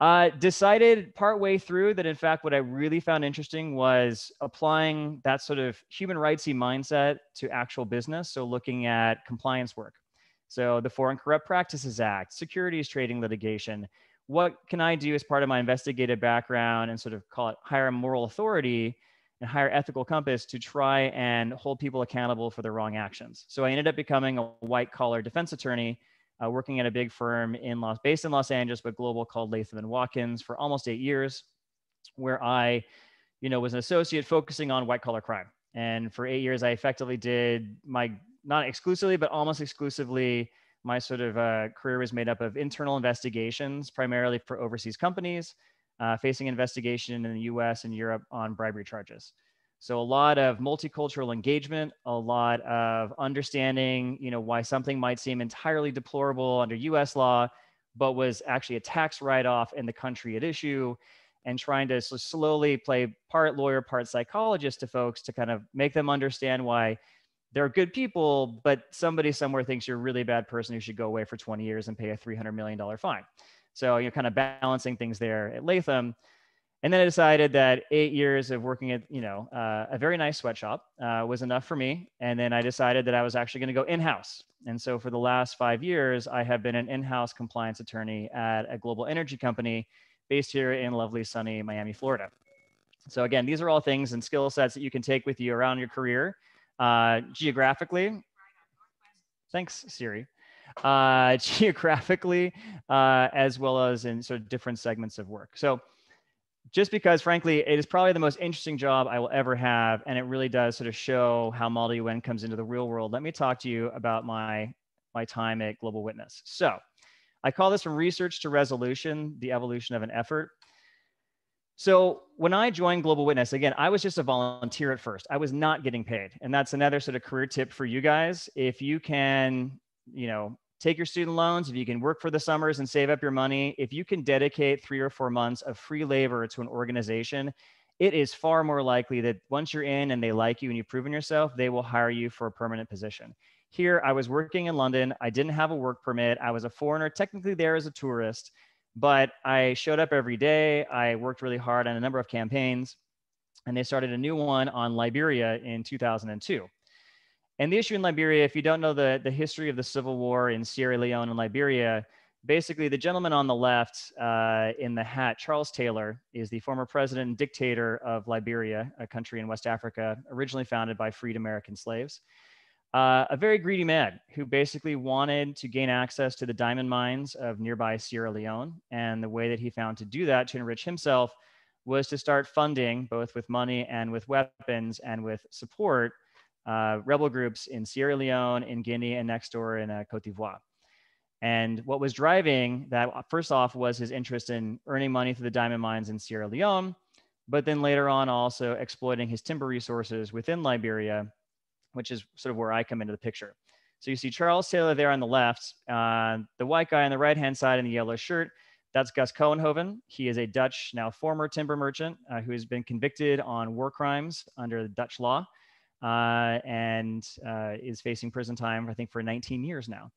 Uh, decided partway through that, in fact, what I really found interesting was applying that sort of human rightsy mindset to actual business. So, looking at compliance work, so the Foreign Corrupt Practices Act, securities trading litigation. What can I do as part of my investigative background and sort of call it higher moral authority and higher ethical compass to try and hold people accountable for their wrong actions? So I ended up becoming a white collar defense attorney, uh, working at a big firm in Los, based in Los Angeles, but global called Latham and Watkins for almost eight years, where I, you know, was an associate focusing on white collar crime. And for eight years, I effectively did my not exclusively, but almost exclusively, my sort of uh, career was made up of internal investigations, primarily for overseas companies uh, facing investigation in the US and Europe on bribery charges. So a lot of multicultural engagement, a lot of understanding, you know, why something might seem entirely deplorable under US law, but was actually a tax write-off in the country at issue and trying to slowly play part lawyer, part psychologist to folks to kind of make them understand why they're good people, but somebody somewhere thinks you're a really bad person who should go away for 20 years and pay a $300 million fine. So you're kind of balancing things there at Latham. And then I decided that eight years of working at, you know, uh, a very nice sweatshop uh, was enough for me. And then I decided that I was actually going to go in-house. And so for the last five years, I have been an in-house compliance attorney at a global energy company based here in lovely, sunny Miami, Florida. So again, these are all things and skill sets that you can take with you around your career uh, geographically. Thanks, Siri. Uh, geographically, uh, as well as in sort of different segments of work. So just because frankly it is probably the most interesting job i will ever have and it really does sort of show how model un comes into the real world. Let me talk to you about my my time at global witness. So i call this from research to resolution the evolution of an effort. So when i joined global witness again i was just a volunteer at first. I was not getting paid and that's another sort of career tip for you guys. If you can you know take your student loans, if you can work for the summers and save up your money, if you can dedicate three or four months of free labor to an organization, it is far more likely that once you're in and they like you and you've proven yourself, they will hire you for a permanent position. Here, I was working in London. I didn't have a work permit. I was a foreigner, technically there as a tourist, but I showed up every day. I worked really hard on a number of campaigns, and they started a new one on Liberia in 2002. And the issue in Liberia, if you don't know the, the history of the civil war in Sierra Leone and Liberia, basically the gentleman on the left uh, in the hat, Charles Taylor, is the former president and dictator of Liberia, a country in West Africa, originally founded by freed American slaves. Uh, a very greedy man who basically wanted to gain access to the diamond mines of nearby Sierra Leone. And the way that he found to do that to enrich himself was to start funding, both with money and with weapons and with support, uh, rebel groups in Sierra Leone, in Guinea, and next door in uh, Cote d'Ivoire. And what was driving that, uh, first off, was his interest in earning money through the diamond mines in Sierra Leone, but then later on also exploiting his timber resources within Liberia, which is sort of where I come into the picture. So you see Charles Taylor there on the left, uh, the white guy on the right hand side in the yellow shirt. That's Guus Kouwenhoven. He is a Dutch, now former timber merchant uh, who has been convicted on war crimes under the Dutch law uh, and uh, is facing prison time, I think, for 19 years now.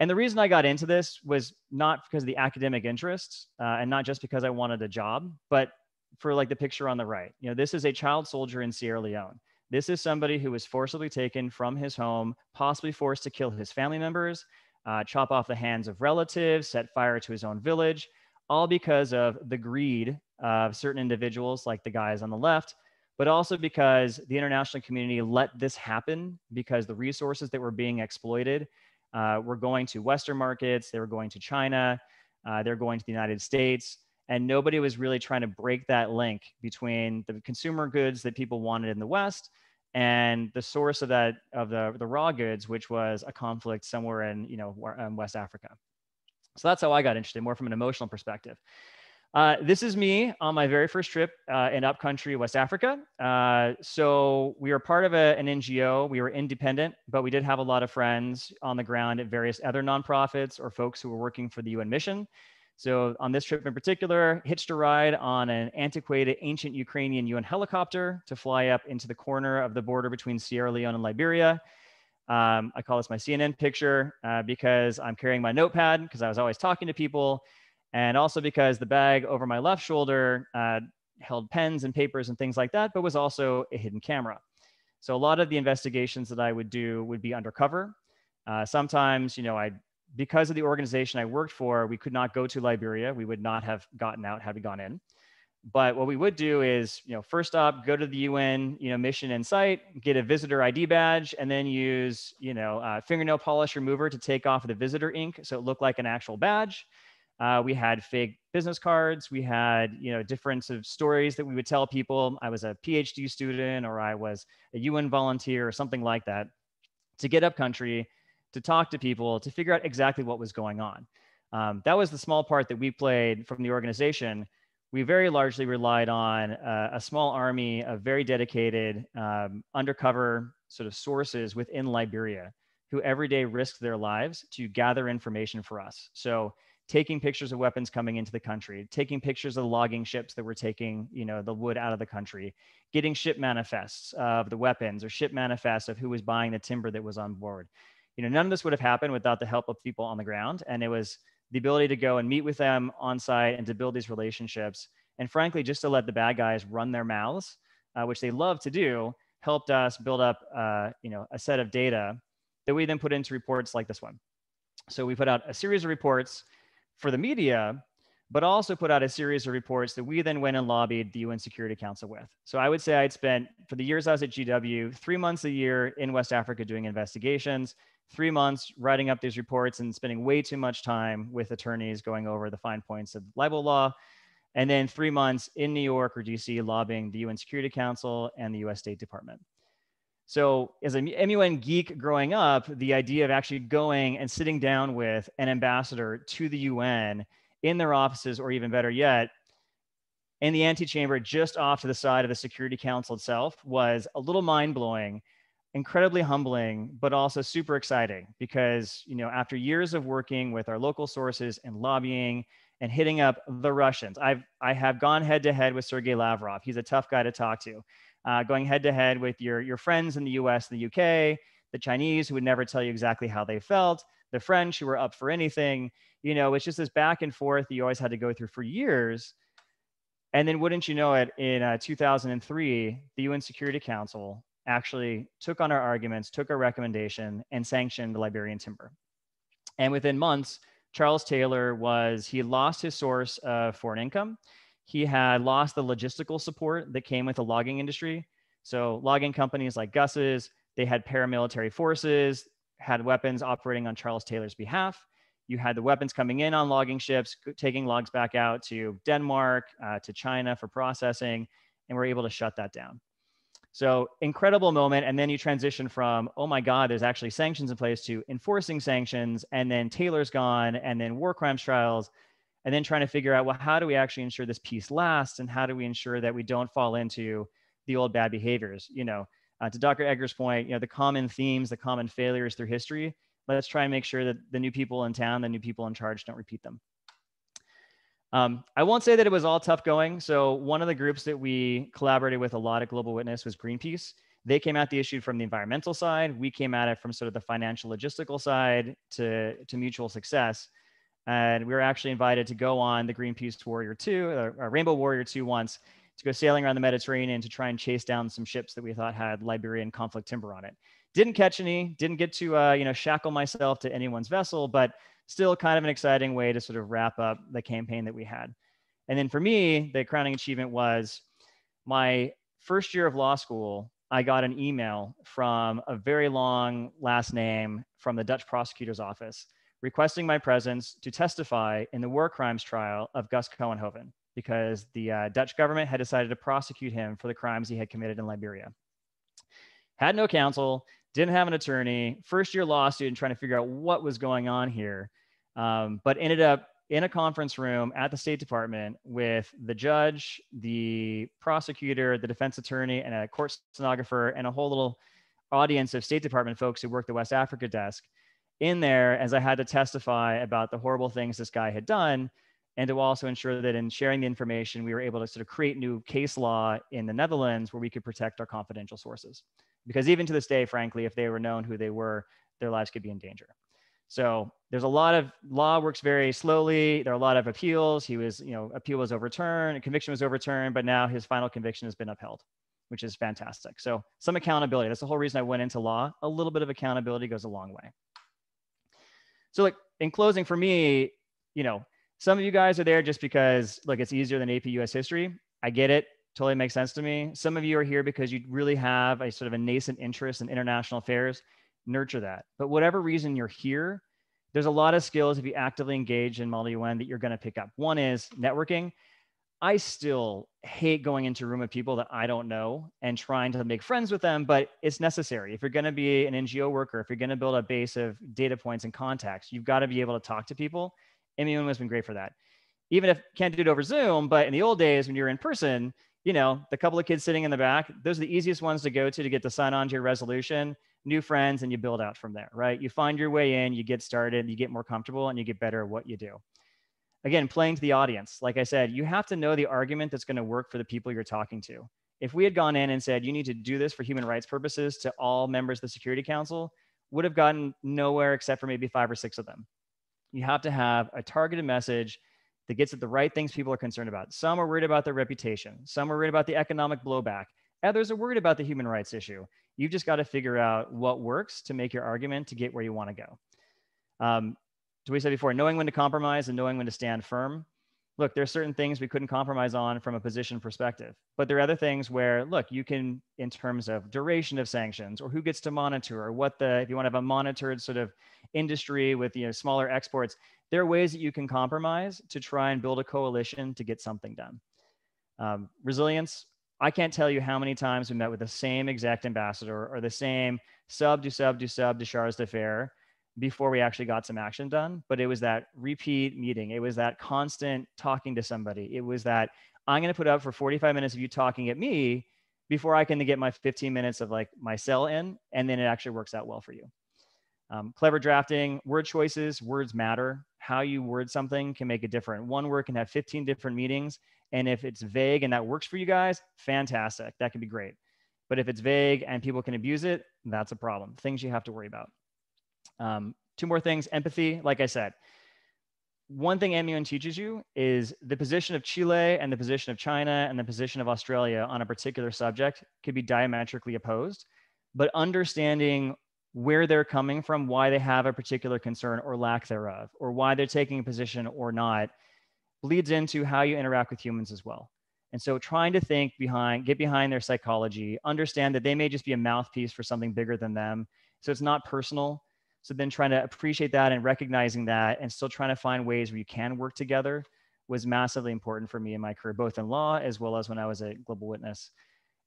And the reason I got into this was not because of the academic interests uh, and not just because I wanted a job, but for like the picture on the right. You know, this is a child soldier in Sierra Leone. This is somebody who was forcibly taken from his home, possibly forced to kill his family members, uh, chop off the hands of relatives, set fire to his own village, all because of the greed of certain individuals, like the guys on the left, but also because the international community let this happen because the resources that were being exploited uh, were going to Western markets, they were going to China, uh, they're going to the United States. And nobody was really trying to break that link between the consumer goods that people wanted in the West and the source of that of the, the raw goods, which was a conflict somewhere in you know in West Africa. So that's how I got interested, more from an emotional perspective. Uh, this is me on my very first trip uh, in upcountry West Africa. Uh, so we were part of a, an NGO. We were independent, but we did have a lot of friends on the ground at various other nonprofits or folks who were working for the UN mission. So on this trip in particular, hitched a ride on an antiquated ancient Ukrainian UN helicopter to fly up into the corner of the border between Sierra Leone and Liberia. Um, I call this my CNN picture uh, because I'm carrying my notepad because I was always talking to people and also because the bag over my left shoulder uh, held pens and papers and things like that, but was also a hidden camera. So a lot of the investigations that I would do would be undercover. Uh, sometimes, you know, I because of the organization I worked for, we could not go to Liberia. We would not have gotten out had we gone in. But what we would do is, you know, first up, go to the UN, you know, mission in site, get a visitor ID badge, and then use, you know, uh, fingernail polish remover to take off the visitor ink so it looked like an actual badge. Uh, we had fake business cards. We had, you know, different sort of stories that we would tell people. I was a PhD student or I was a UN volunteer or something like that to get up country, to talk to people, to figure out exactly what was going on. Um, that was the small part that we played from the organization. we very largely relied on uh, a small army of very dedicated um, undercover sort of sources within Liberia who every day risked their lives to gather information for us. So taking pictures of weapons coming into the country, taking pictures of logging ships that were taking, you know, the wood out of the country, getting ship manifests of the weapons or ship manifests of who was buying the timber that was on board. You know, none of this would have happened without the help of people on the ground. And it was the ability to go and meet with them on site and to build these relationships. And frankly, just to let the bad guys run their mouths, uh, which they love to do, helped us build up, uh, you know, a set of data that we then put into reports like this one. So we put out a series of reports for the media, but also put out a series of reports that we then went and lobbied the UN Security Council with. So I would say I'd spent, for the years I was at GW, three months a year in West Africa doing investigations, three months writing up these reports and spending way too much time with attorneys going over the fine points of libel law. And then three months in New York or DC lobbying the UN Security Council and the US State Department. So, as a MUN geek growing up, the idea of actually going and sitting down with an ambassador to the UN in their offices, or even better yet, in the antechamber just off to the side of the Security Council itself, was a little mind blowing incredibly humbling but also super exciting because you know after years of working with our local sources and lobbying and hitting up the russians i've i have gone head to head with sergei lavrov. He's a tough guy to talk to uh, going head to head with your your friends in the us and the uk the chinese who would never tell you exactly how they felt the french who were up for anything you know it's just this back and forth you always had to go through for years and then wouldn't you know it in uh, 2003 the un security council actually took on our arguments, took our recommendation, and sanctioned the Liberian timber. And within months, Charles Taylor was, he lost his source of foreign income. He had lost the logistical support that came with the logging industry. So, logging companies like Gus's, they had paramilitary forces, had weapons operating on Charles Taylor's behalf. You had the weapons coming in on logging ships, taking logs back out to Denmark, uh, to China for processing, and we're able to shut that down. So incredible moment. And then you transition from, oh my God, there's actually sanctions in place to enforcing sanctions. And then Taylor's gone and then war crimes trials. And then trying to figure out, well, how do we actually ensure this peace lasts? And how do we ensure that we don't fall into the old bad behaviors? You know, uh, to Dr. Edgar's point, you know, the common themes, the common failures through history, let's try and make sure that the new people in town, the new people in charge don't repeat them. Um, I won't say that it was all tough going. So one of the groups that we collaborated with a lot at Global Witness was Greenpeace. They came at the issue from the environmental side. We came at it from sort of the financial logistical side to, to mutual success. And we were actually invited to go on the Greenpeace Warrior 2, or, or Rainbow Warrior 2 once, to go sailing around the Mediterranean to try and chase down some ships that we thought had Liberian conflict timber on it. Didn't catch any, didn't get to uh, you know shackle myself to anyone's vessel, but still kind of an exciting way to sort of wrap up the campaign that we had. And then for me, the crowning achievement was my first year of law school. I got an email from a very long last name from the Dutch prosecutor's office requesting my presence to testify in the war crimes trial of Guus Kouwenhoven because the uh, Dutch government had decided to prosecute him for the crimes he had committed in Liberia. Had no counsel, didn't have an attorney, first year law student trying to figure out what was going on here, um, but ended up in a conference room at the State Department with the judge, the prosecutor, the defense attorney, and a court stenographer, and a whole little audience of State Department folks who work the West Africa desk in there as I had to testify about the horrible things this guy had done and to also ensure that in sharing the information, we were able to sort of create new case law in the Netherlands where we could protect our confidential sources because even to this day, frankly, if they were known who they were, their lives could be in danger. So there's a lot of law works very slowly. There are a lot of appeals. He was, you know, appeal was overturned, conviction was overturned, but now his final conviction has been upheld, which is fantastic. So some accountability. That's the whole reason I went into law. A little bit of accountability goes a long way. So like in closing for me, you know, some of you guys are there just because look, it's easier than AP US history. I get it totally makes sense to me. Some of you are here because you really have a sort of a nascent interest in international affairs. Nurture that. But whatever reason you're here, there's a lot of skills if you actively engage in Model UN that you're going to pick up. One is networking. I still hate going into a room of people that I don't know and trying to make friends with them, but it's necessary. If you're going to be an NGO worker, if you're going to build a base of data points and contacts, you've got to be able to talk to people. MUN has been great for that even if can't do it over Zoom, but in the old days when you're in person, you know, the couple of kids sitting in the back, those are the easiest ones to go to to get to sign on to your resolution, new friends, and you build out from there, right? You find your way in, you get started, you get more comfortable, and you get better at what you do. Again, playing to the audience. Like I said, you have to know the argument that's going to work for the people you're talking to. If we had gone in and said, you need to do this for human rights purposes to all members of the Security Council, would have gotten nowhere except for maybe five or six of them. You have to have a targeted message that gets at the right things people are concerned about. Some are worried about their reputation, some are worried about the economic blowback, others are worried about the human rights issue. You've just got to figure out what works to make your argument to get where you want to go. Um, so we said before, knowing when to compromise and knowing when to stand firm. Look, there are certain things we couldn't compromise on from a position perspective, but there are other things where, look, you can, in terms of duration of sanctions or who gets to monitor or what the, if you want to have a monitored sort of industry with you know smaller exports, there are ways that you can compromise to try and build a coalition to get something done. Um, resilience, I can't tell you how many times we met with the same exact ambassador or the same sub to sub to sub to Charge d'Affaires before we actually got some action done. But it was that repeat meeting. It was that constant talking to somebody. It was that I'm going to put up for 45 minutes of you talking at me before I can get my 15 minutes of like my sell in, and then it actually works out well for you. Um, clever drafting, word choices, words matter. How you word something can make a difference. One word can have 15 different meanings. And if it's vague and that works for you guys, fantastic. That can be great. But if it's vague and people can abuse it, that's a problem. Things you have to worry about. Um, two more things empathy, like I said. One thing MUN teaches you is the position of Chile and the position of China and the position of Australia on a particular subject could be diametrically opposed. But understanding where they're coming from, why they have a particular concern or lack thereof, or why they're taking a position or not, bleeds into how you interact with humans as well. And so trying to think behind, get behind their psychology, understand that they may just be a mouthpiece for something bigger than them. So it's not personal. So then trying to appreciate that and recognizing that and still trying to find ways where you can work together was massively important for me in my career, both in law as well as when I was a global witness.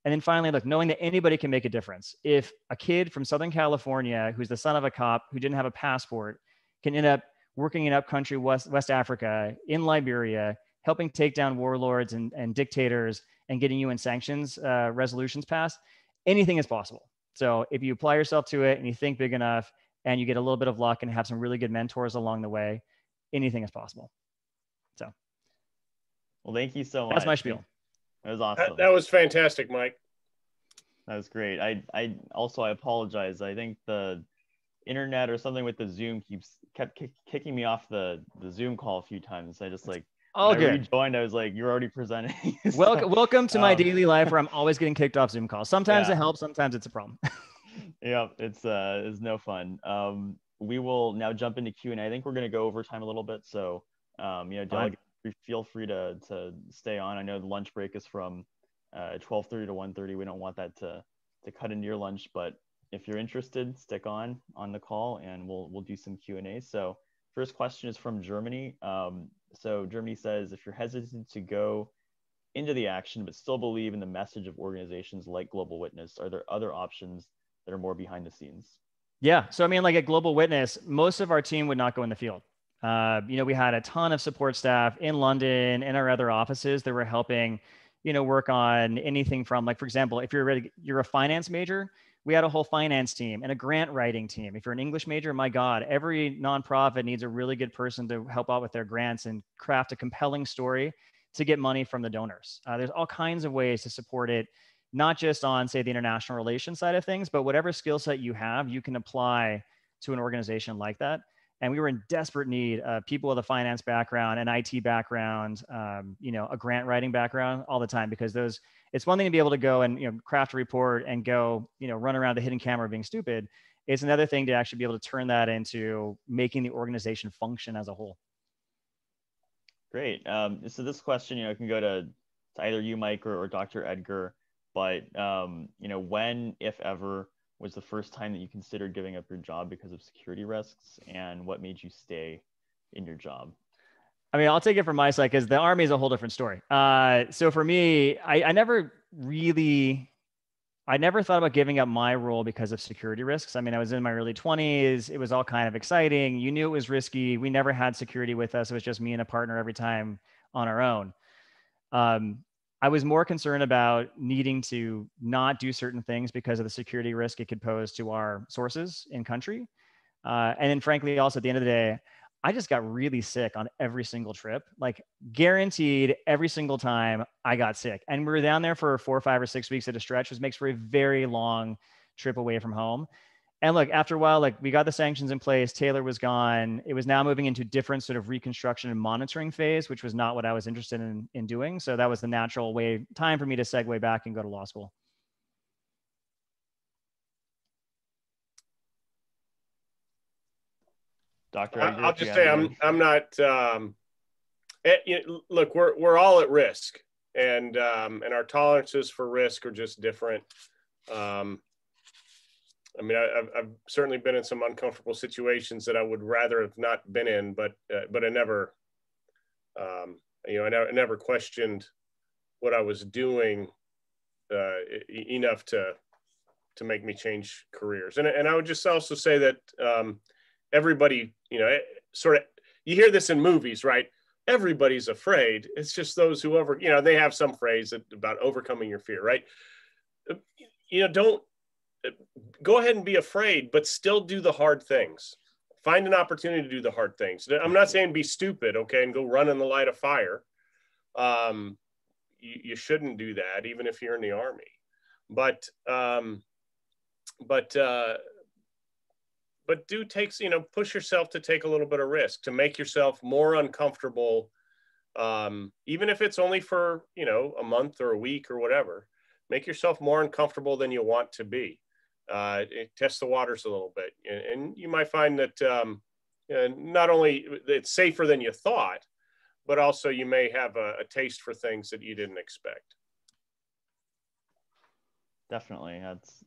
And then finally, look, knowing that anybody can make a difference. If a kid from Southern California who's the son of a cop who didn't have a passport can end up working in upcountry West, West Africa, in Liberia, helping take down warlords and, and dictators and getting UN sanctions uh, resolutions passed, anything is possible. So if you apply yourself to it and you think big enough and you get a little bit of luck and have some really good mentors along the way, anything is possible. So,
well, thank you so much.
That's my spiel.
It was awesome.
That, that, was fantastic, Mike.
That was great. I I also I apologize. I think the internet or something with the Zoom keeps kept kick, kicking me off the the Zoom call a few times. I just like
all good. I
rejoined. I was like, "You're already presenting."
so, welcome, welcome to my um, daily life where I'm always getting kicked off Zoom calls. Sometimes yeah. it helps, sometimes it's a problem.
yeah, it's uh, it's no fun. Um, we will now jump into Q and. I think we're gonna go over time a little bit, so um, you know, delegate feel free to to stay on. I know the lunch break is from uh, 12:30 to 1:30. We don't want that to to cut into your lunch, but if you're interested, stick on on the call, and we'll we'll do some Q and A. So first question is from Germany. Um, so Germany says if you're hesitant to go into the action but still believe in the message of organizations like Global Witness, are there other options that are more behind the scenes?
Yeah. So I mean, like at Global Witness, most of our team would not go in the field. Uh, you know, we had a ton of support staff in London and our other offices that were helping, you know, work on anything from like, for example, if you're a, you're a finance major, we had a whole finance team and a grant writing team. If you're an English major, my God, every nonprofit needs a really good person to help out with their grants and craft a compelling story to get money from the donors. Uh, there's all kinds of ways to support it, not just on, say, the international relations side of things, but whatever skill set you have, you can apply to an organization like that and we were in desperate need of people with a finance background, an IT background, um, you know, a grant writing background all the time because those. It's one thing to be able to go and you know craft a report and go you know run around the hidden camera being stupid. It's another thing to actually be able to turn that into making the organization function as a whole.
Great. Um, so this question, you know, can go to, to either you, Mike, or, or Dr. Edgar. But um, you know, when, if ever, was the first time that you considered giving up your job because of security risks and what made you stay in your job
i mean i'll take it from my side because the army is a whole different story uh, so for me I, I never really I never thought about giving up my role because of security risks. I mean, I was in my early 20s. It was all kind of exciting. You knew it was risky. We never had security with us. It was just me and a partner every time on our own. Um, I was more concerned about needing to not do certain things because of the security risk it could pose to our sources in country. Uh, and then, frankly, also at the end of the day, I just got really sick on every single trip, like guaranteed every single time I got sick. And we were down there for four, or five, or six weeks at a stretch, which makes for a very long trip away from home. And look, after a while, like we got the sanctions in place, Taylor was gone. It was now moving into different sort of reconstruction and monitoring phase, which was not what I was interested in, in doing. So that was the natural way, time for me to segue back and go to law school.
Dr.
Edgar, I'll just say I'm I'm not. Um, it, you know, look, we're we're all at risk, and um, and our tolerances for risk are just different. Um, I mean, I, have I've certainly been in some uncomfortable situations that I would rather have not been in, but uh, but I never, um, you know, I never, I never questioned what I was doing uh, enough to to make me change careers. And and I would just also say that um, everybody, you know, sort of you hear this in movies, right? Everybody's afraid. It's just those who over, you know, they have some phrase about overcoming your fear, right? You know, don't go ahead and be afraid, but still do the hard things. Find an opportunity to do the hard things. I'm not saying be stupid, okay, and go run in the light of fire. Um, you, you shouldn't do that, even if you're in the army. But um, but uh, but do takes you know push yourself to take a little bit of risk to make yourself more uncomfortable, um, even if it's only for you know a month or a week or whatever. Make yourself more uncomfortable than you want to be uh, test the waters a little bit. And, and you might find that um, not only it's safer than you thought, but also you may have a, a taste for things that you didn't expect.
Definitely, that's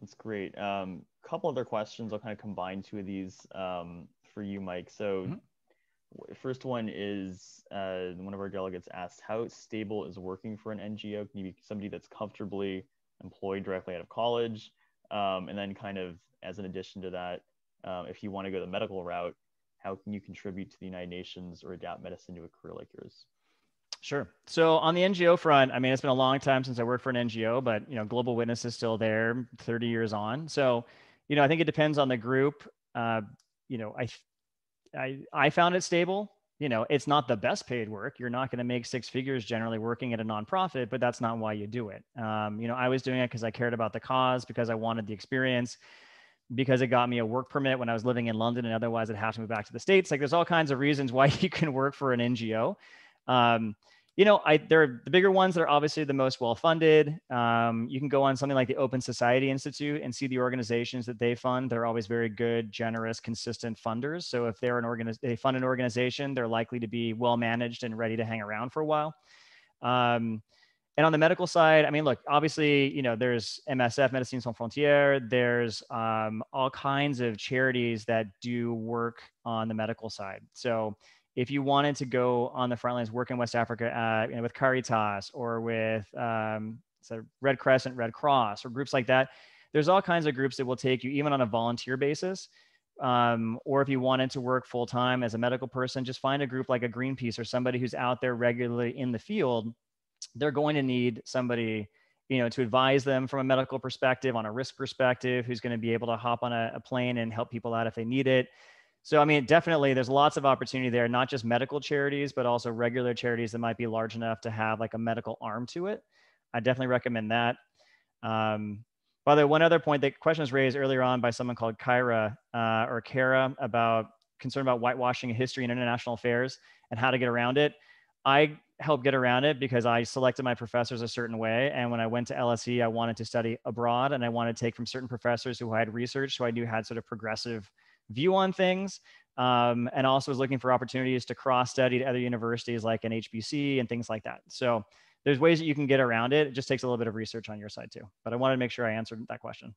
that's great. A um, couple other questions. I'll kind of combine two of these um, for you, Mike. So, mm-hmm. first one is uh, one of our delegates asked, "How stable is working for an NGO? Can you be somebody that's comfortably employed directly out of college. Um, and then, kind of as an addition to that, um, if you want to go the medical route, how can you contribute to the United Nations or adapt medicine to a career like yours?
Sure. So on the NGO front, I mean, it's been a long time since I worked for an NGO, but you know, Global Witness is still there, 30 years on. So, you know, I think it depends on the group. Uh, you know, I, I, I found it stable you know, it's not the best paid work. You're not going to make six figures generally working at a nonprofit, but that's not why you do it. Um, you know, I was doing it because I cared about the cause, because I wanted the experience, because it got me a work permit when I was living in London, and otherwise I'd have to move back to the states. Like, there's all kinds of reasons why you can work for an NGO. Um, you know, I they're the bigger ones that are obviously the most well funded. Um, you can go on something like the Open Society Institute and see the organizations that they fund. They're always very good, generous, consistent funders. So if they're an organiz- they fund an organization, they're likely to be well managed and ready to hang around for a while. Um, and on the medical side, I mean, look, obviously, you know, there's MSF, Médecins Sans Frontières. There's um, all kinds of charities that do work on the medical side. So if you wanted to go on the front lines, work in West Africa uh, you know, with Caritas or with um, Red Crescent, Red Cross, or groups like that, there's all kinds of groups that will take you even on a volunteer basis. Um, or if you wanted to work full time as a medical person, just find a group like a Greenpeace or somebody who's out there regularly in the field. They're going to need somebody you know to advise them from a medical perspective on a risk perspective who's going to be able to hop on a, a plane and help people out if they need it so, I mean, definitely there's lots of opportunity there, not just medical charities, but also regular charities that might be large enough to have like a medical arm to it. I definitely recommend that. Um, by the way, one other point, the question was raised earlier on by someone called Kyra uh, or Kara about concern about whitewashing history and international affairs and how to get around it. I helped get around it because I selected my professors a certain way. And when I went to LSE, I wanted to study abroad and I wanted to take from certain professors who I had research, who I knew had sort of progressive view on things. Um, and also was looking for opportunities to cross study to other universities like an HBC and things like that. So there's ways that you can get around it. It just takes a little bit of research on your side too. But I wanted to make sure I answered that question.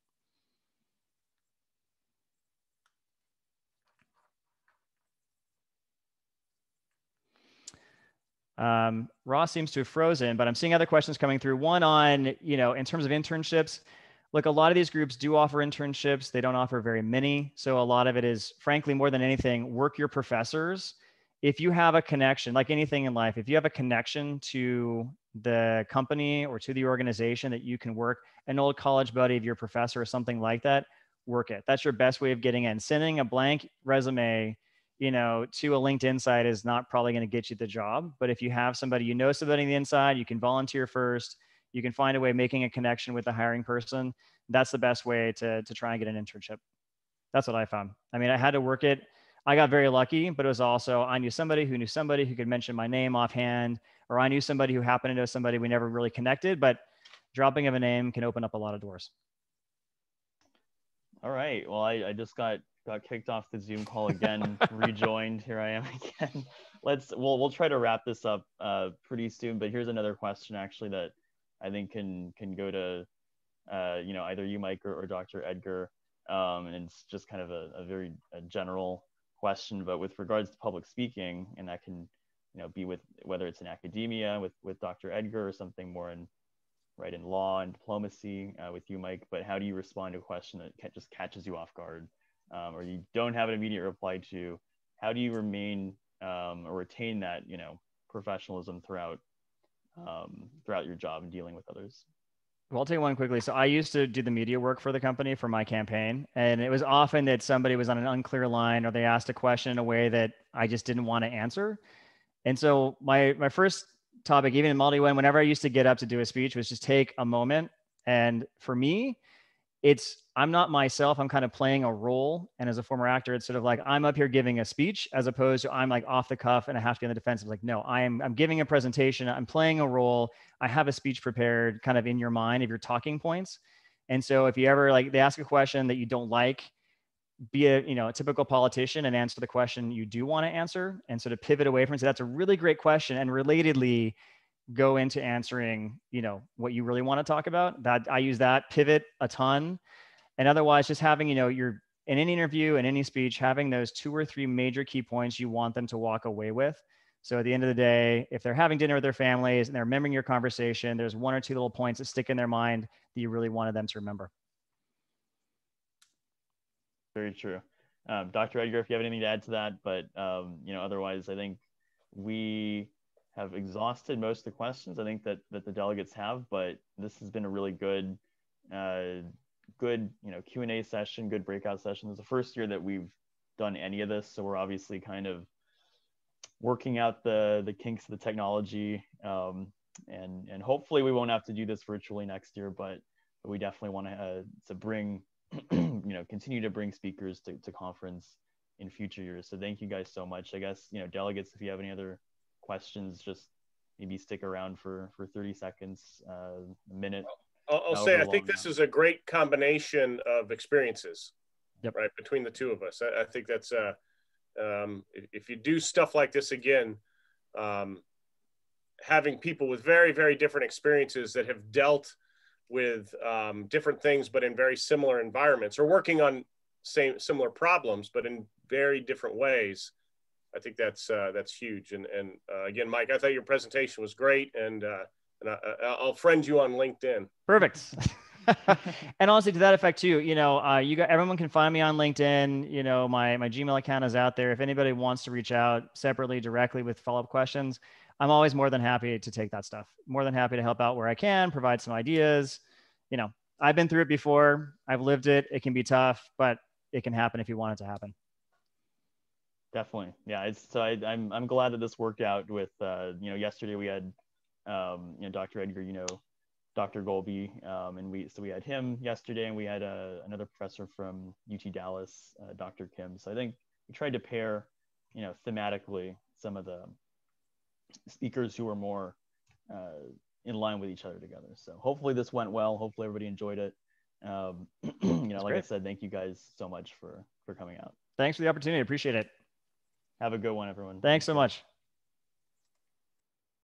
Um, Ross seems to have frozen, but I'm seeing other questions coming through. One on, you know, in terms of internships, look, a lot of these groups do offer internships. They don't offer very many. So a lot of it is, frankly, more than anything, work your professors if you have a connection, like anything in life, if you have a connection to the company or to the organization that you can work, an old college buddy of your professor or something like that, work it. That's your best way of getting in. Sending a blank resume, you know, to a LinkedIn site is not probably going to get you the job. But if you have somebody, you know somebody on the inside, you can volunteer first, you can find a way of making a connection with the hiring person. That's the best way to, to try and get an internship. That's what I found. I mean, I had to work it I got very lucky, but it was also I knew somebody who knew somebody who could mention my name offhand, or I knew somebody who happened to know somebody we never really connected, but dropping of a name can open up a lot of doors.
All right. Well, I, I just got got kicked off the Zoom call again, rejoined. Here I am again. Let's we'll we'll try to wrap this up uh, pretty soon. But here's another question actually that I think can can go to uh, you know either you, Mike, or, or Dr. Edgar. Um, and it's just kind of a, a very a general question, but with regards to public speaking, and that can, you know, be with whether it's in academia with with Dr. Edgar or something more in right in law and diplomacy uh, with you, Mike. But how do you respond to a question that just catches you off guard, um, or you don't have an immediate reply to? How do you remain um, or retain that, you know, professionalism throughout um, throughout your job and dealing with others?
Well, I'll take one quickly. So I used to do the media work for the company for my campaign, and it was often that somebody was on an unclear line or they asked a question in a way that I just didn't want to answer. And so my my first topic, even in multi whenever I used to get up to do a speech, was just take a moment. And for me, it's I'm not myself. I'm kind of playing a role. And as a former actor, it's sort of like I'm up here giving a speech as opposed to I'm like off the cuff and I have to be on the defensive. Like, no, I'm I'm giving a presentation. I'm playing a role. I have a speech prepared kind of in your mind of your talking points. And so if you ever like they ask a question that you don't like, be a you know a typical politician and answer the question you do want to answer and sort of pivot away from it. So that's a really great question. And relatedly, go into answering you know what you really want to talk about. That I use that pivot a ton and otherwise, just having, you know, you're in any interview and any speech, having those two or three major key points you want them to walk away with. So at the end of the day, if they're having dinner with their families and they're remembering your conversation, there's one or two little points that stick in their mind that you really wanted them to remember.
Very true. Um, Dr. Edgar, if you have anything to add to that, but um, you know, otherwise, I think we have exhausted most of the questions. I think that that the delegates have, but this has been a really good uh, good, you know, Q and A session, good breakout session. It's the first year that we've done any of this, so we're obviously kind of working out the the kinks of the technology, um, and and hopefully we won't have to do this virtually next year, but, but we definitely want to uh, to bring, you know, continue to bring speakers to, to conference in future years. So thank you guys so much. I guess you know, delegates, if you have any other questions, just maybe stick around for for 30 seconds, uh, a minute.
I'll, I'll say I think this is a great combination of experiences, yep. right, between the two of us. I, I think that's uh, um, if, if, you do stuff like this again, um, having people with very very different experiences that have dealt with um, different things, but in very similar environments, or working on same similar problems, but in very different ways. I think that's uh, that's huge. And and uh, again, Mike, I thought your presentation was great, and uh, and I, will friend you on LinkedIn.
Perfect. and honestly, to that effect too, you know, uh, you got everyone can find me on LinkedIn. You know, my my Gmail account is out there. If anybody wants to reach out separately, directly with follow up questions, I'm always more than happy to take that stuff. More than happy to help out where I can, provide some ideas. You know, I've been through it before. I've lived it. It can be tough, but it can happen if you want it to happen.
Definitely, yeah. It's so I, I'm I'm glad that this worked out. With uh, you know, yesterday we had um, you know, Dr. Edgar, you know, Dr. Golby, um, and we so we had him yesterday, and we had uh, another professor from UT Dallas, uh, Dr. Kim. So I think we tried to pair, you know, thematically some of the speakers who are more uh, in line with each other together. So hopefully this went well. Hopefully everybody enjoyed it. Um, you know, That's like great. I said, thank you guys so much for for coming out.
Thanks for the opportunity. Appreciate it.
Have a good one, everyone.
Thanks so much.